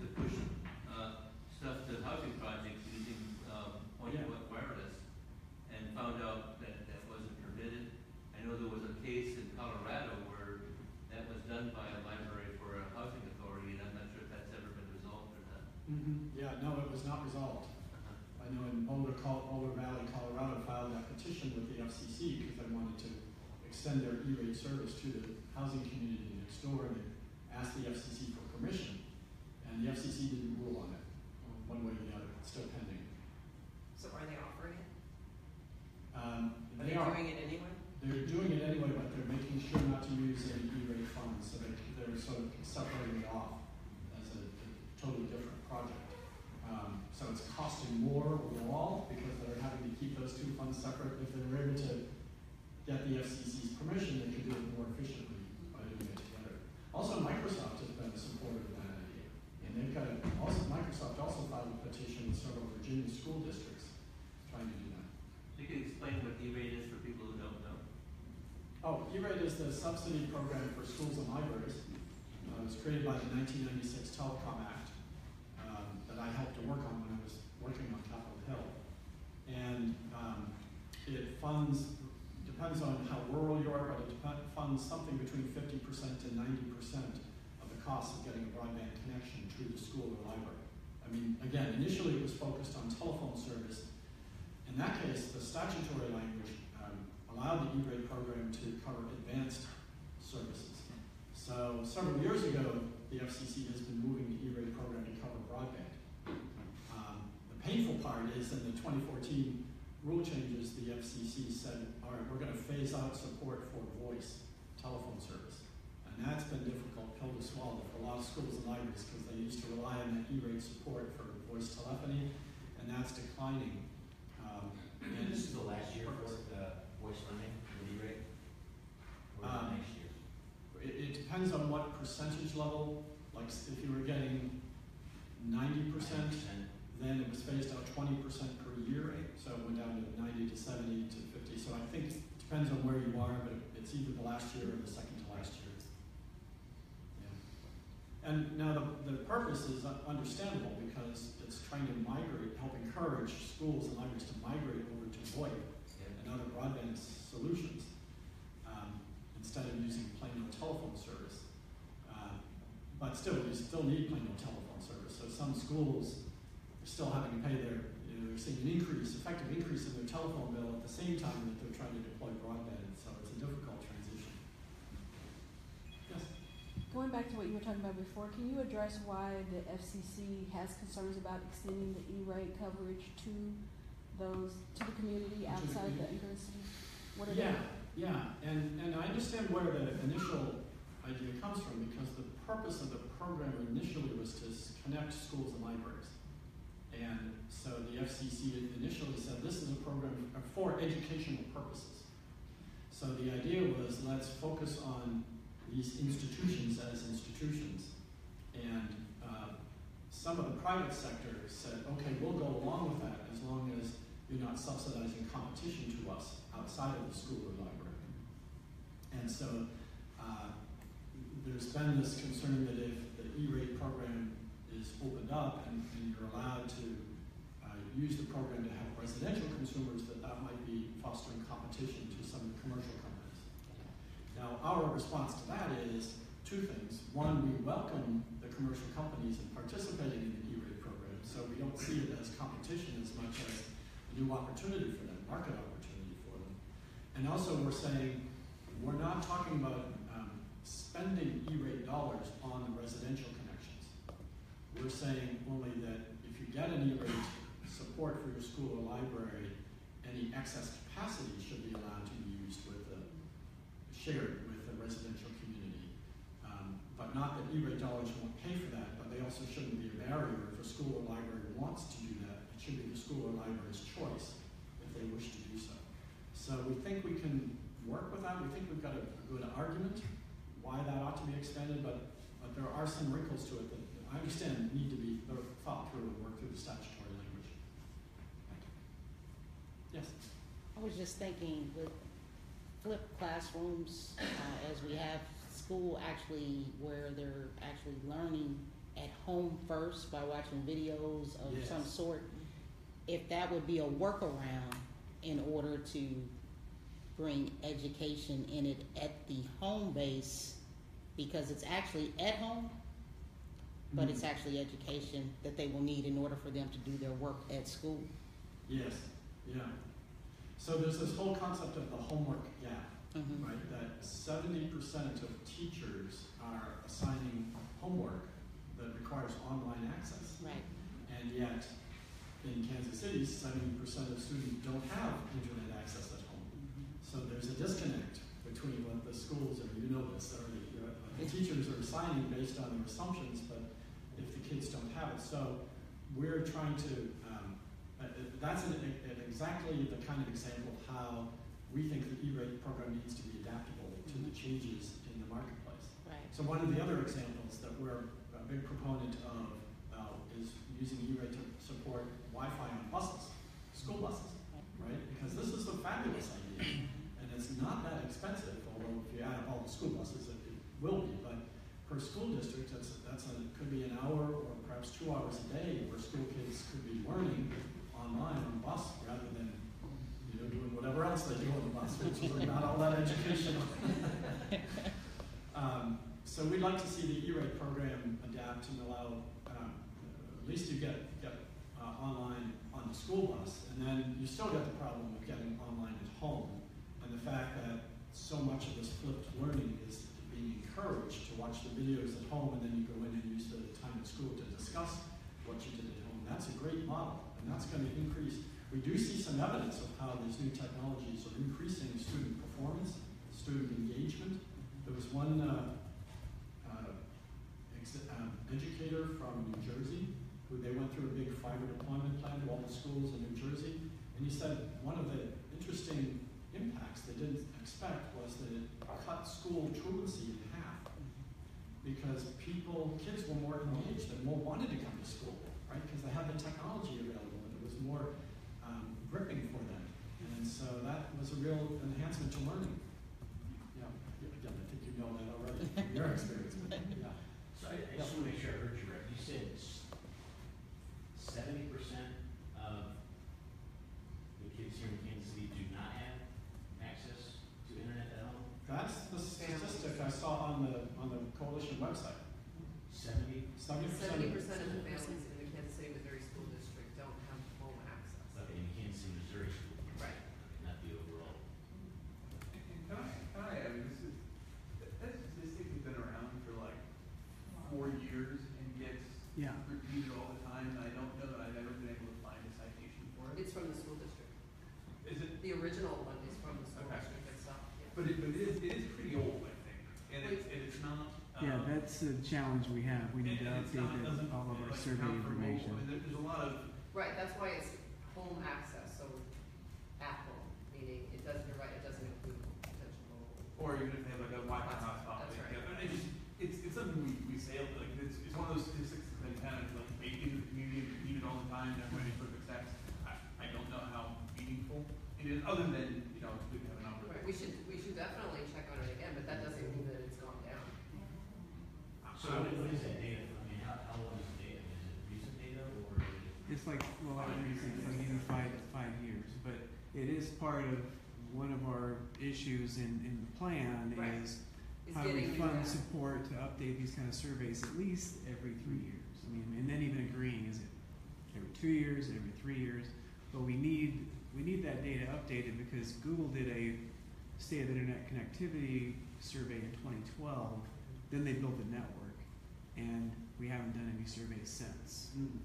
to push, uh, stuff to housing projects using, um, point-to-point wireless, and found out that that wasn't permitted. I know there was a case in Colorado where that was done by a library for a housing authority, and I'm not sure if that's ever been resolved or not. Mm-hmm. Yeah, no, it was not resolved. I know in Boulder, Col- Boulder Valley, Colorado filed that petition with the FCC because they wanted to extend their E-rate service to the housing community next door and they asked the FCC for permission. And the FCC didn't rule on it, one way or the other, it's still pending. So are they offering it? Um, Are they they are, doing it anyway? they're doing it anyway, but they're making sure not to use any E-rate funds, so they, they're it off as a, a totally different project. Um, so it's costing more overall because they're having to keep those two funds separate. If they were able to get the FCC's permission, they could do it more efficiently by doing it together. Also, Microsoft has been supportive of that idea. And they've got, a- also, Microsoft also filed a petition with several Virginia school districts trying to do that. You can explain what E-rate is for people who don't know. Oh, E-rate is the subsidy program for schools and libraries. Was created by the 1996 Telecom Act um, that I helped to work on when I was working on Capitol Hill. And um, it funds, depends on how rural you are, but it funds something between 50% to 90% of the cost of getting a broadband connection to the school or library. I mean, again, initially it was focused on telephone service. In that case, the statutory language um, allowed the E-rate program to cover advanced services. So several years ago, the FCC has been moving the E-rate program to cover broadband. Um, the painful part is in the 2014 rule changes, the FCC said, all right, we're going to phase out support for voice telephone service. And that's been difficult pill to swallow for a lot of schools and libraries because they used to rely on that E-rate support for voice telephony, and that's declining. Um, and This is the last year for the voice learning, the E-rate? It? It, depends on what percentage level, like if you were getting ninety percent, then it was phased out twenty percent per year, so it went down to ninety to seventy to fifty, so I think it depends on where you are, but it's either the last year or the second to last year. Yeah. And now the, the purpose is understandable because it's trying to migrate, help encourage schools and libraries to migrate over to VoIP and other broadband solutions um, instead of using plain old telephone service. Uh, but still, you still need plain of telephone service. So some schools are still having to pay their, you know, they're seeing an increase, effective increase in their telephone bill at the same time that they're trying to deploy broadband. So it's a difficult transition. Yes. Going back to what you were talking about before, can you address why the FCC has concerns about extending the E-rate coverage to those, to the community outside the inner city? What are yeah, they? yeah, and, and I understand where the initial idea comes from because the purpose of the program initially was to connect schools and libraries. And so the FCC initially said this is a program for educational purposes. So the idea was let's focus on these institutions as institutions. And uh, some of the private sector said, okay, we'll go along with that as long as you're not subsidizing competition to us outside of the school or library. And so uh, there's been this concern that if the E-rate program is opened up and, and you're allowed to uh, use the program to help residential consumers, that that might be fostering competition to some of the commercial companies. Now, our response to that is two things. One, we welcome the commercial companies in participating in the E-rate program, so we don't see it as competition as much as a new opportunity for them, market opportunity for them. And also, we're saying we're not talking about spending E-rate dollars on the residential connections. We're saying only that if you get an E-rate support for your school or library, any excess capacity should be allowed to be used with the shared with the residential community. Um, but not that E-rate dollars won't pay for that, but they also shouldn't be a barrier if a school or library wants to do that. It should be the school or library's choice if they wish to do so. So we think we can work with that. We think we've got a, a good argument why that ought to be expanded, but, but there are some wrinkles to it that I understand need to be thought through and worked through the statutory language. Yes. I was just thinking with flipped classrooms, uh, as we have school actually where they're actually learning at home first by watching videos of Yes. some sort, if that would be a workaround in order to bring education in it at the home base, because it's actually at home, but it's actually education that they will need in order for them to do their work at school. Yes, yeah. So there's this whole concept of the homework gap, Mhm. right? That seventy percent of teachers are assigning homework that requires online access. Right. And yet, in Kansas City, seventy percent of students don't have internet access at home. So there's a disconnect between what the schools, or you know this, or the, teachers are assigning based on their assumptions, but if the kids don't have it. So we're trying to, um, uh, that's an, an exactly the kind of example of how we think the E-rate program needs to be adaptable to the changes in the marketplace. Right. So one of the other examples that we're a big proponent of uh, is using E-rate to support Wi-Fi on buses, school buses, right? Because this is a fabulous idea, and it's not that expensive, although if you add up all the school buses, it will be, but per school district, that's, that's a, could be an hour or perhaps two hours a day where school kids could be learning online on the bus rather than, you know, doing whatever else they do on the bus, which is not all that educational. um, so we'd like to see the E-rate program adapt and allow, um, at least you get, get uh, online on the school bus, and then you still get the problem of getting online at home, and the fact that so much of this flipped learning is encouraged to watch the videos at home and then you go in and use the time at school to discuss what you did at home. That's a great model, and that's going to increase. We do see some evidence of how these new technologies are increasing student performance, student engagement. There was one uh, uh, um, educator from New Jersey who they went through a big fiber deployment plan to all the schools in New Jersey, and he said one of the interesting impacts they didn't expect was that it cut school truancy in because people, kids were more engaged and more wanted to come to school, right? Because they had the technology available and it was more um, gripping for them. And so that was a real enhancement to learning. Yeah, again, I think you know that already from your experience. But, yeah. So I, I just want to make sure I heard you right. You said 70% that's the challenge we have. We need to and it's update not- the- doesn't, all of our like, survey account for mobile. information. I mean, there- there's a lot of, Right, that's why it's home access, so at home, meaning it doesn't, you're right, it doesn't include potential mobile. or even if they have like a Wi-Fi Hotspot, hotspot. that's like, right. yeah, but it just, it's, it's something we, we say, like, it's, it's one of those statistics that's been kind of like baked into the community, repeated all the time, and everybody sort of accepts. I, I don't know how meaningful it is, other than, you know, it's good to have a number. Right, we should, we should definitely check on it again, but that doesn't mean that it's gone down. So what what is that data? I mean, how, how old is the data? Is it recent data or? is it- It's like, well, I mean, it's like even five, five years, but it is part of one of our issues in, in the plan Right. is Is how do we getting fund support to update these kind of surveys at least every three years. I mean, and then even agreeing, is it every two years, every three years? But we need, we need that data updated because Google did a state of internet connectivity survey in twenty twelve. Then they built the network and we haven't done any surveys since. Mm-hmm.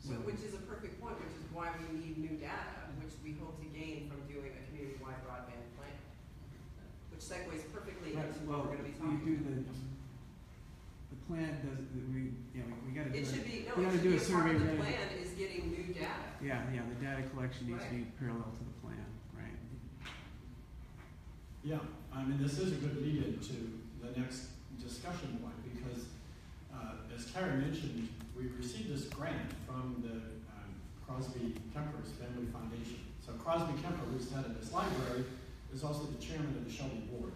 So, Which is a perfect point, which is why we need new data, which we hope to gain from doing a community-wide broadband plan. Which segues perfectly Right, into well, what we're gonna be we talking do about. the, the plan does, the- we, you know, we gotta do It a, should be, no, we it gotta should do be a a part survey. of the ready- plan is getting new data. Yeah, yeah, the data collection needs to be parallel to the plan, right? Yeah, I mean, this is a good lead-in to the next discussion point, because, uh, as Carrie mentioned, we received this grant from the um, Crosby Kemper's Family Foundation. So Crosby Kemper, who's head of this library, is also the chairman of the SHLB Board.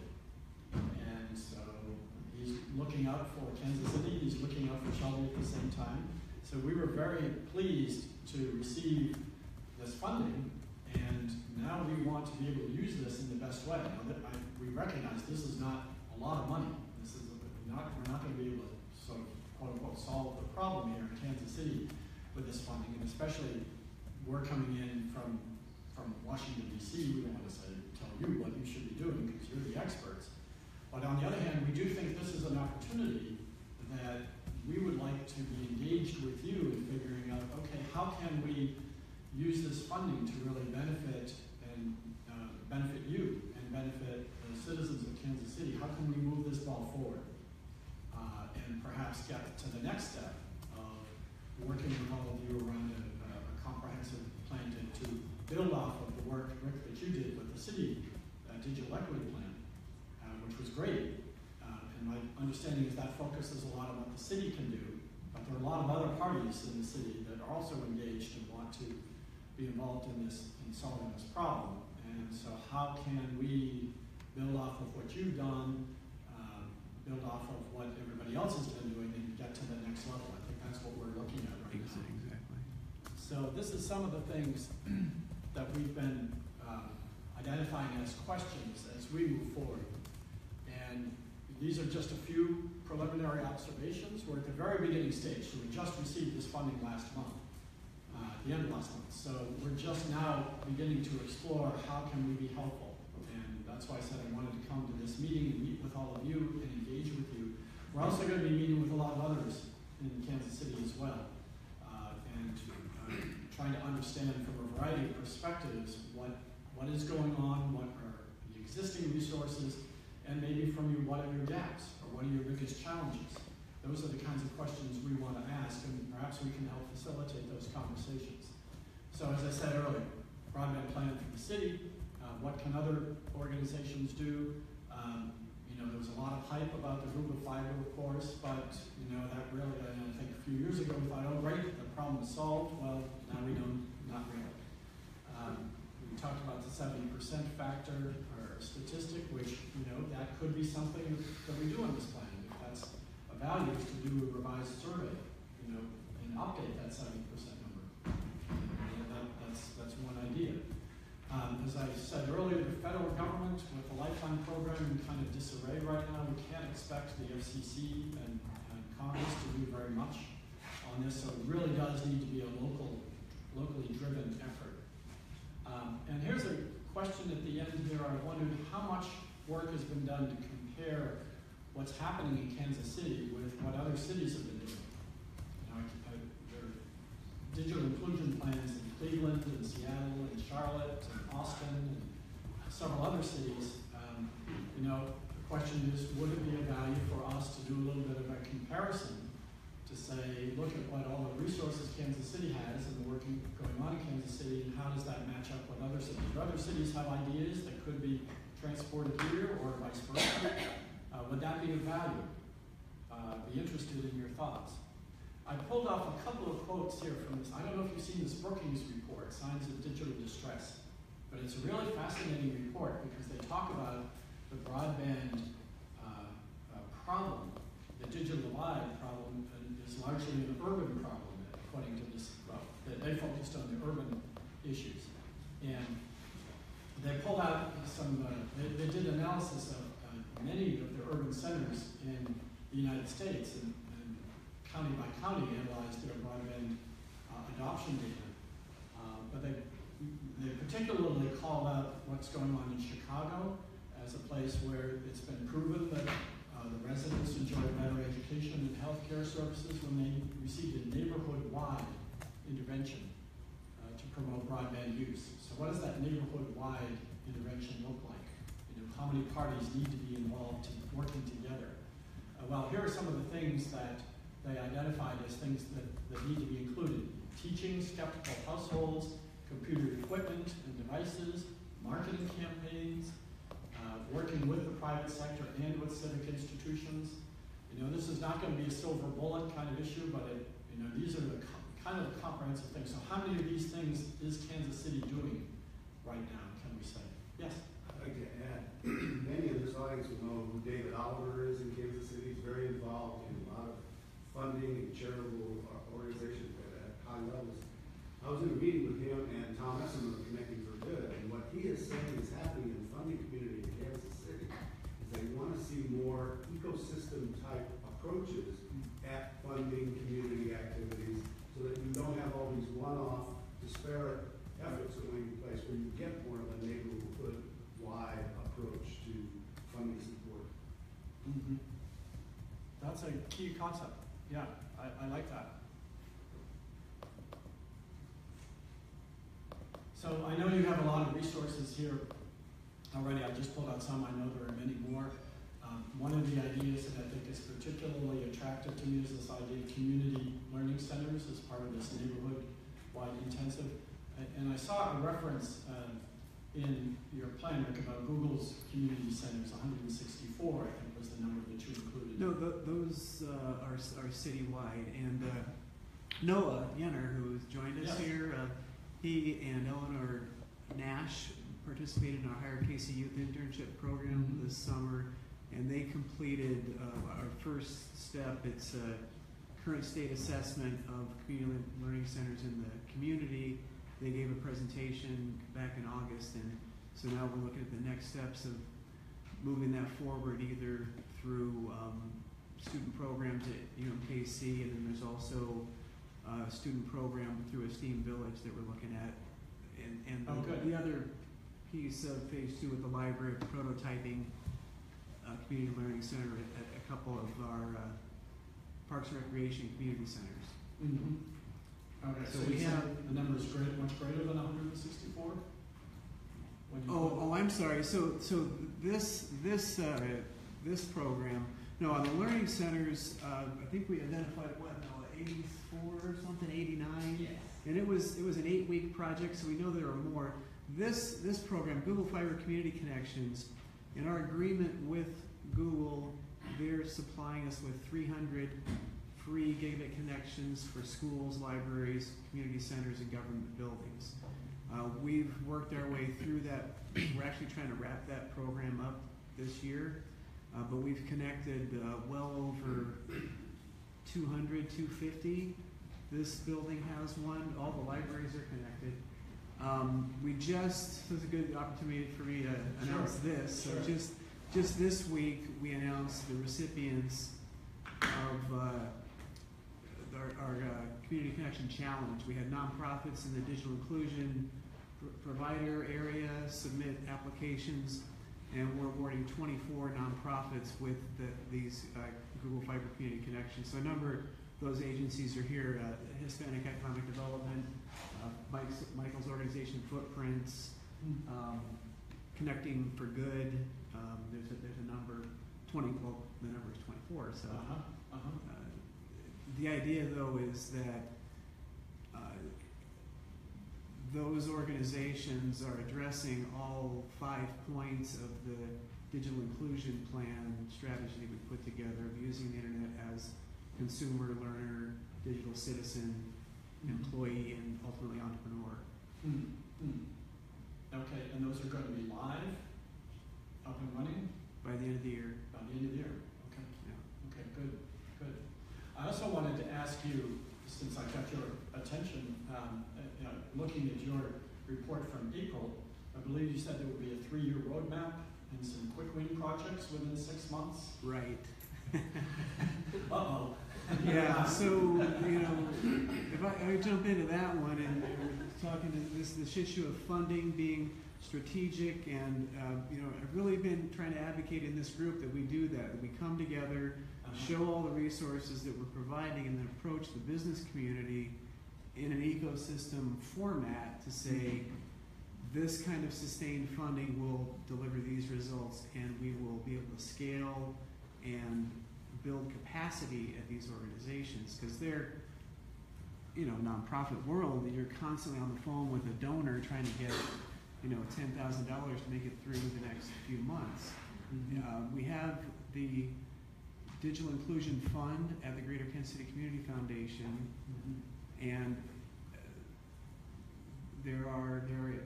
And so he's looking out for Kansas City, he's looking out for SHLB at the same time. So we were very pleased to receive this funding, and now we want to be able to use this in the best way. Now, that I, we recognize this is not a lot of money. This is not, we're not gonna be able to quote unquote solve the problem here in Kansas City with this funding, and especially we're coming in from, from Washington DC, we don't wanna say, tell you what you should be doing, because you're the experts. But on the other hand, we do think this is an opportunity that we would like to be engaged with you in figuring out, okay, how can we use this funding to really benefit and uh, benefit you and benefit the citizens of Kansas City? How can we move this ball forward? And perhaps get to the next step of working with all of you around a, a comprehensive plan to, to build off of the work, Rick, that you did with the city uh, digital equity plan, uh, which was great. Uh, and my understanding is that focuses a lot on what the city can do, but there are a lot of other parties in the city that are also engaged and want to be involved in this, in solving this problem. And so how can we build off of what you've done, build off of what everybody else has been doing and get to the next level? I think that's what we're looking at right now. Exactly. So this is some of the things that we've been uh, identifying as questions as we move forward. And these are just a few preliminary observations. We're at the very beginning stage, so we just received this funding last month, uh, the end of last month. So we're just now beginning to explore how can we be helpful. That's why I said I wanted to come come to this meeting and meet with all of you and engage with you. We're also going to be meeting with a lot of others in Kansas City as well, uh, and uh, trying to understand from a variety of perspectives what what is going on, what are the existing resources, and maybe from you, what are your gaps or what are your biggest challenges? Those are the kinds of questions we want to ask, and perhaps we can help facilitate those conversations. So, as I said earlier, broadband plan for the city. What can other organizations do? Um, you know, there was a lot of hype about the Google Fiber, of course, but you know that really, I think a few years ago we thought, oh great, the problem is solved. Well, now we don't, not really. Um, we talked about the 70% factor or statistic, which you know that could be something that we do on this plan. If that's a value, to do a revised survey, you know, and update that 70% number. That, that's that's one idea. Um, as I said earlier, the federal government with the Lifeline program in kind of disarray right now. We can't expect the FCC and, and Congress to do very much on this, so it really does need to be a local, locally driven effort. Um, and here's a question at the end here. I wondered how much work has been done to compare what's happening in Kansas City with what other cities have been doing. You know, digital inclusion plans Cleveland and Seattle and Charlotte and Austin and several other cities. Um, you know, the question is, would it be of value for us to do a little bit of a comparison to say, look at what all the resources Kansas City has and the work going on in Kansas City, and how does that match up with other cities? Do other cities have ideas that could be transported here or vice versa? Uh, would that be of value? Uh, be interested in your thoughts. I pulled off a couple of quotes here from this. I don't know if you've seen this Brookings report, Signs of Digital Distress, but it's a really fascinating report because they talk about the broadband uh, uh, problem. The digital divide problem is largely an urban problem, according to this. Well, they focused on the urban issues, and they pulled out some. Uh, they, they did analysis of many of the urban centers in the United States and county by county analyzed their broadband uh, adoption data. Uh, but they, they particularly called out what's going on in Chicago as a place where it's been proven that uh, the residents enjoy better education and health care services when they received a neighborhood-wide intervention uh, to promote broadband use. So what does that neighborhood-wide intervention look like? how many parties need to be involved working together. Uh, well, here are some of the things that they identified as things that, that need to be included. Teaching skeptical households, computer equipment and devices, marketing campaigns, uh, working with the private sector and with civic institutions. You know, this is not going to be a silver bullet kind of issue, but it, you know, these are the kind of comprehensive things. So how many of these things is Kansas City doing right now, can we say? Yes? I'd like to add, many of this audience will know who David Oliver is in Kansas City. He's very involved funding and charitable organizations at high levels. I was in a meeting with him and Tom Esselman of Connecting for Good, and what he is saying is happening in the funding community in Kansas City is they want to see more ecosystem type approaches at funding community activities so that you don't have all these one-off disparate efforts going in place where you get more of a neighborhood-wide approach to funding support. Mm-hmm. That's a key concept. Yeah, I, I like that. So I know you have a lot of resources here already. I just pulled out some. I know there are many more. Um, one of the ideas that I think is particularly attractive to me is this idea of community learning centers as part of this neighborhood-wide intensive. And I saw a reference uh, in your plan, Rick, about Google's community centers, 164, I think was the number that you included. No, th those uh, are, are citywide. And uh, Noah Yenner, who has joined us Yes. here, uh, he and Eleanor Nash participated in our Hire KC Youth Internship Program Mhm. this summer, and they completed uh, our first step. It's a current state assessment of community learning centers in the community. They gave a presentation back in August, and so now we're looking at the next steps of moving that forward either through um, student programs at UMKC, and then there's also a student program through Esteem Village that we're looking at. And, and Oh, the, good. the other piece of phase two with the library of prototyping uh, community learning center at, at a couple of our uh, Parks and Recreation community centers. Mhm. Okay, So so we you have- said the number is great, much greater than hundred and sixty-four? Oh, oh, I'm sorry. So, so this, this, uh, this program, no, on the learning centers, uh, I think we identified, what, no, eighty-four or something, eighty-nine? Yes. And it was, it was an eight-week project, so we know there are more. This, this program, Google Fiber Community Connections, in our agreement with Google, they're supplying us with three hundred free gigabit connections for schools, libraries, community centers, and government buildings. Uh, we've worked our way through that. We're actually trying to wrap that program up this year. Uh, but we've connected uh, well over 200, 250. This building has one. All the libraries are connected. Um, we just, this is a good opportunity for me to announce Sure. this. So Sure. just, just this week, we announced the recipients of uh, our, our uh, Community Connection Challenge. We had nonprofits in the digital inclusion pr- provider area submit applications, and we're awarding 24 nonprofits with the, these uh, Google Fiber Community Connections. So a number of those agencies are here: uh, Hispanic Economic Development, uh, Mike's, Michael's organization Footprints, um, Connecting for Good. Um, there's a, there's a number, 20. Well, the number is 24. So. Uh-huh, uh-huh. The idea, though, is that uh, those organizations are addressing all five points of the digital inclusion plan strategy we put together of using the internet as consumer, learner, digital citizen, employee, and ultimately entrepreneur. Hmm, hmm. Okay, and those are gonna be live, up and running By the end of the year, by the end of the year? Okay, yeah. okay, good. I also wanted to ask you, since I got your attention, um, uh, looking at your report from April, I believe you said there would be a three-year roadmap and some quick win projects within six months? Right. Uh-oh. Yeah, so, you know, if I, I jump into that one and we're talking to this, this issue of funding being strategic and, uh, you know, I've really been trying to advocate in this group that we do that, that we come together, show all the resources that we're providing and then approach the business community in an ecosystem format to say, this kind of sustained funding will deliver these results and we will be able to scale and build capacity at these organizations. Because they're you know nonprofit world and you're constantly on the phone with a donor trying to get you know ten thousand dollars to make it through the next few months. Uh, we have the digital inclusion fund at the greater kansas city community foundation. And uh, there are there are-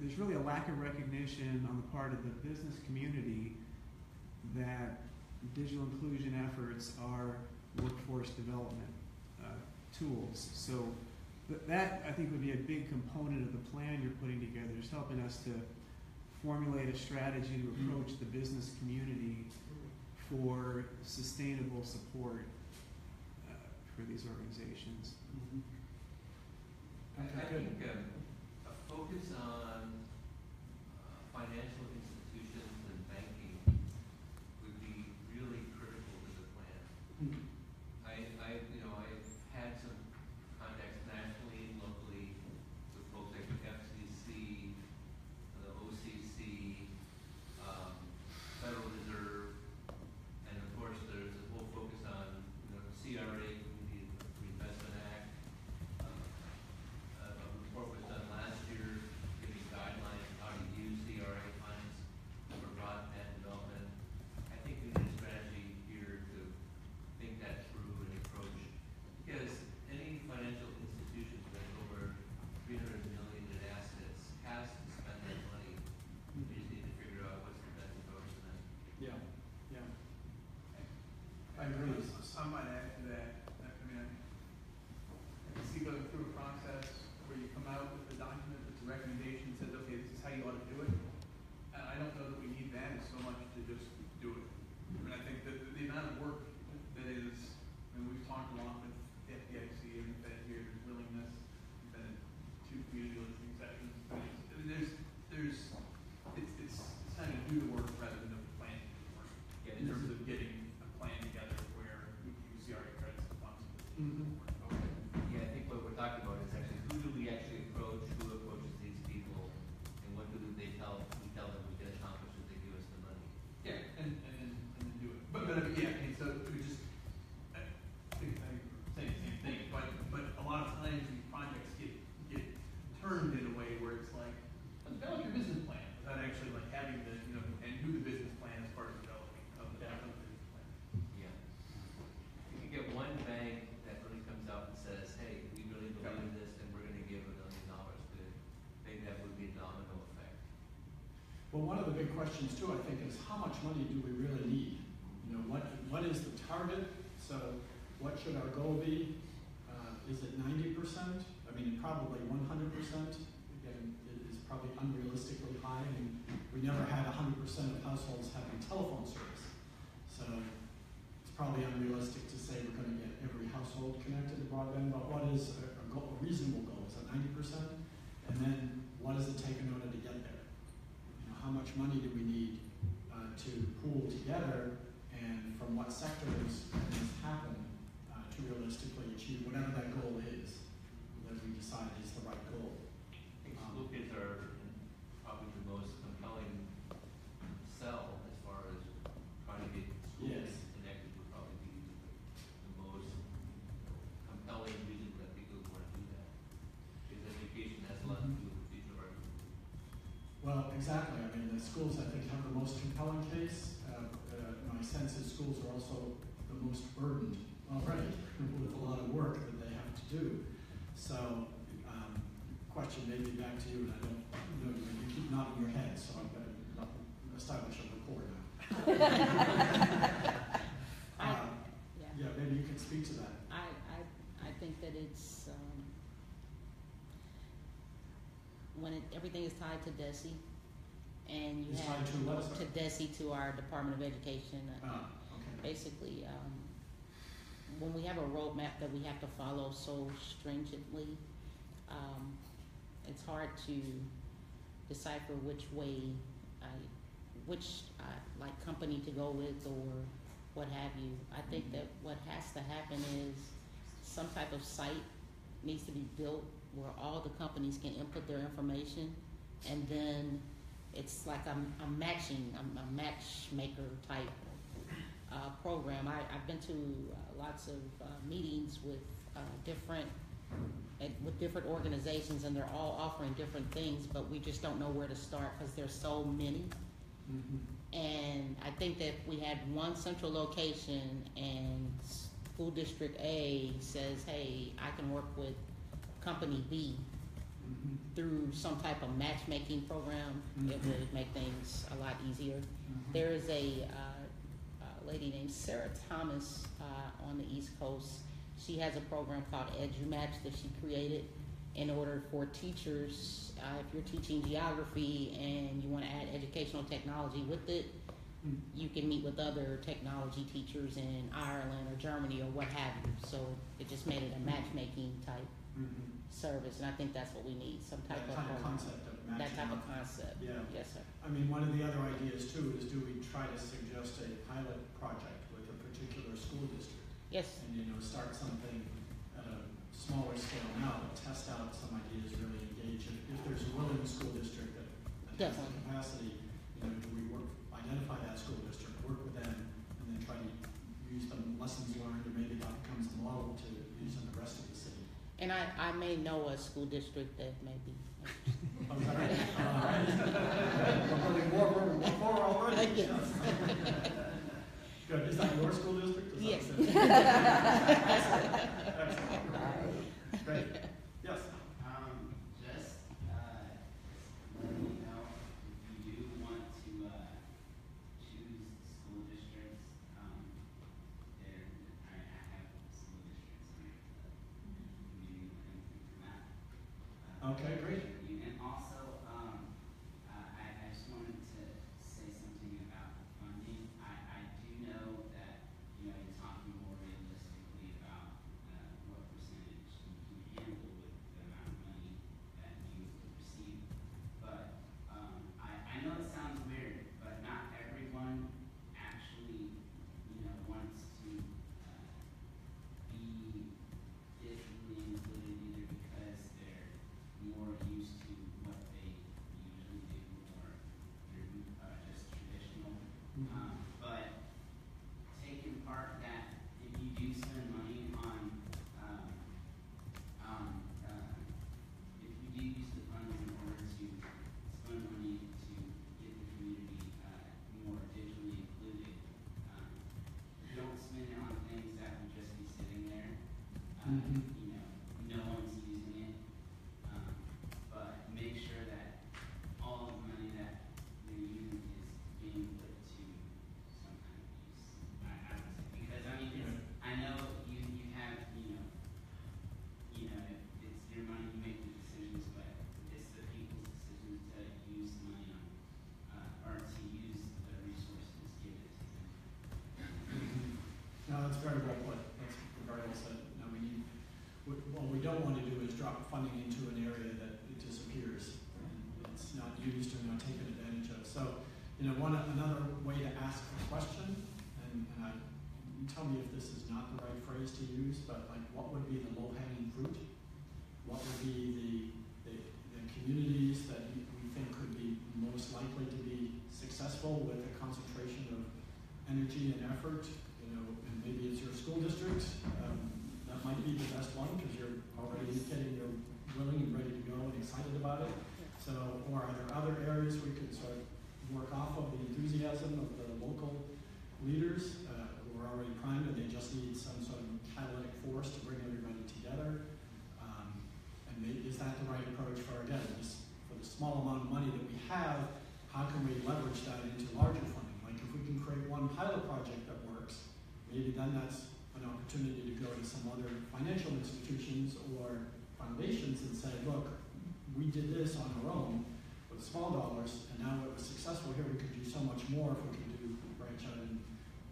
there's really a lack of recognition on the part of the business community that digital inclusion efforts are workforce development uh, tools. So th- that I think would be a big component of the plan you're putting together, is helping us to formulate a strategy to approach the business community for sustainable support uh, for these organizations. I, I think um, a focus on uh, financial the big questions too, I think, is how much money do we really need? You know, what, what is the target? So what should our goal be? Uh, is it ninety percent? I mean, probably one hundred percent. Again, it is probably unrealistically high. I mean, we never had hundred percent of households having telephone service. So it's probably unrealistic to say we're gonna get every household connected to broadband, but what is a, a goal, a reasonable goal? Is it ninety percent? And then what does it take in order to get there? How much money do we need uh, to pool together, and from what sectors this happen uh, to realistically achieve whatever that goal is that we decide is the right goal are probably the most compelling sell as far as trying to get school Yes. kids connected would probably be the most compelling reason that people would want to do that. Because education has a lot to do with the future of our Well, exactly. I mean, the schools, I think, have the most compelling case. Uh, uh, my sense is schools are also the most burdened already with a lot of work that they have to do. So, um, question maybe back to you, and I don't know, you keep nodding your head, so I'm going to establish a rapport now. Uh, yeah. yeah, maybe you can speak to that. I, I, I think that it's, um, when it, everything is tied to DESE, and you It's have. to what. To DESE, to our Department of Education. uh, Ah, okay. Basically, um, when we have a roadmap that we have to follow so stringently, um, it's hard to decipher which way, I, which, uh, like company to go with or what have you. I think that what has to happen is some type of site needs to be built where all the companies can input their information and then it's like a, a matching, a, a matchmaker type uh, program. I, I've been to uh, lots of uh, meetings with uh, different, with different organizations, and they're all offering different things, but we just don't know where to start because there's so many. And I think that if we had one central location and school district A says, hey, I can work with company B through some type of matchmaking program, it Mhm. would make things a lot easier. There is a, uh, a lady named Sarah Thomas uh, on the East Coast. She has a program called EduMatch that she created in order for teachers, uh, if you're teaching geography and you want to add educational technology with it, you can meet with other technology teachers in Ireland or Germany or what have you. So it just made it a matchmaking type service, and I think that's what we need, some type That of. kind of program. concept of That matching type of concept. Yeah. Yes, sir. I mean, one of the other ideas too is do we try to suggest a pilot project with a particular school district? Yes. And, you know, start something at a smaller scale now, but test out some ideas, really engage. If, if there's a willing school district that that has the Definitely. capacity, you know, do we work, identify that school district, work with them, and then try to use the lessons learned, or maybe that becomes the model to use in the rest of the. And I, I may know a school district that may be. Is that right? All right. We're building more, we're, we're four already. Yes. Good, is that your school district? Is that Yes. it? Excellent. Great, yes. Um, just, uh, let me know if you do want to, uh, choose school districts, um, there, I, I have school districts in the community and from that. Uh, Okay, great. you- And also, um, uh, I, I just wanted to say something about funding. I, I do know that, you know, you're talking more realistically about That's very well said. What, what we don't want to do is drop funding into an area that it disappears. and It's not used or not taken advantage of. So, you know, one, another way to ask the question, and, and I, tell me if this is not the right phrase to use, but like, what would be the low-hanging fruit? What would be the, the, the communities that we think could be most likely to be successful with a concentration of energy and effort? You know, and maybe it's your school district, um, that might be the best one, because you're already indicating you're willing and ready to go and excited about it. So, or are there other areas we could sort of work off of the enthusiasm of the local leaders, uh, who are already primed and they just need some sort of catalytic force to bring everybody together? Um, and maybe, is that the right approach for, again, this, for the small amount of money that we have, how can we leverage that into larger funding? Like if we can create one pilot project that works, maybe then that's an opportunity to go to some other financial institutions or foundations and say, look, we did this on our own small dollars, and now it was successful here, we could do so much more if we could do branch out and,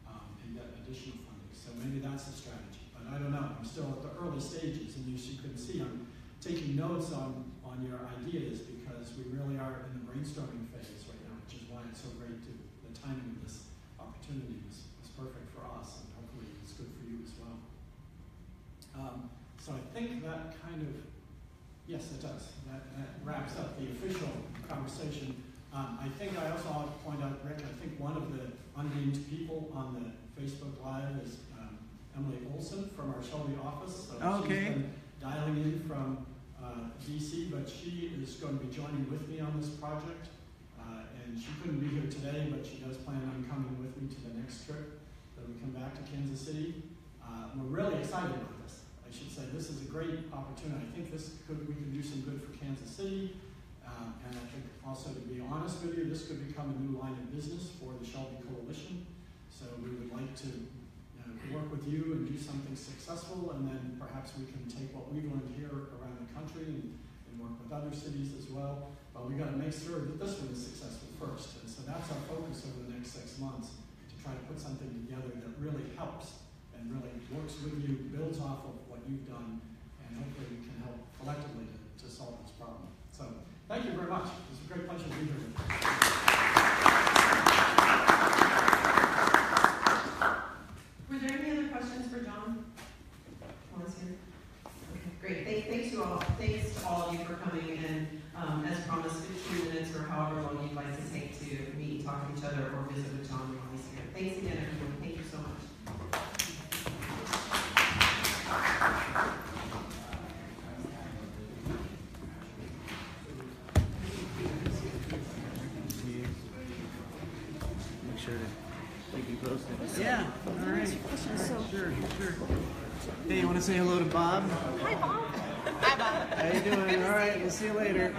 um, and get additional funding. So maybe that's the strategy, but I don't know, I'm still at the early stages, and as you can see, I'm taking notes on, on your ideas, because we really are in the brainstorming phase right now, which is why it's so great to, the timing of this opportunity is, is perfect for us, and hopefully it's good for you as well. Um, so I think that kind of, yes, it does. That, that wraps up the official conversation. Um, I think I also ought to point out, Rick, I think one of the unnamed people on the Facebook Live is um, Emily Olson from our SHLB office. So Okay. She's been dialing in from uh, DC, but she is going to be joining with me on this project. Uh, and she couldn't be here today, but she does plan on coming with me to the next trip that we come back to Kansas City. Uh, we're really excited about this. I should say this is a great opportunity. I think this could we can do some good for Kansas City, um, and I think also to be honest with you, this could become a new line of business for the SHLB Coalition. So we would like to you know, work with you and do something successful, and then perhaps we can take what we've learned here around the country and, and work with other cities as well. But we've got to make sure that this one is successful first, and so that's our focus over the next six months to try to put something together that really helps and really works with you, builds off of and hopefully we can help collectively to, solve this problem. So thank you very much. It's a great pleasure to be here. Were there any other questions for John? While here? Great. Thank, thanks to all, thanks to all of you for coming and, um, as promised, fifteen minutes or however long you'd like to take to meet, talk to each other, or visit with John while he's. Thanks again. Hey, you want to say hello to Bob? Hi, Bob. Hi, Bob. How you doing? All right, we'll see you later.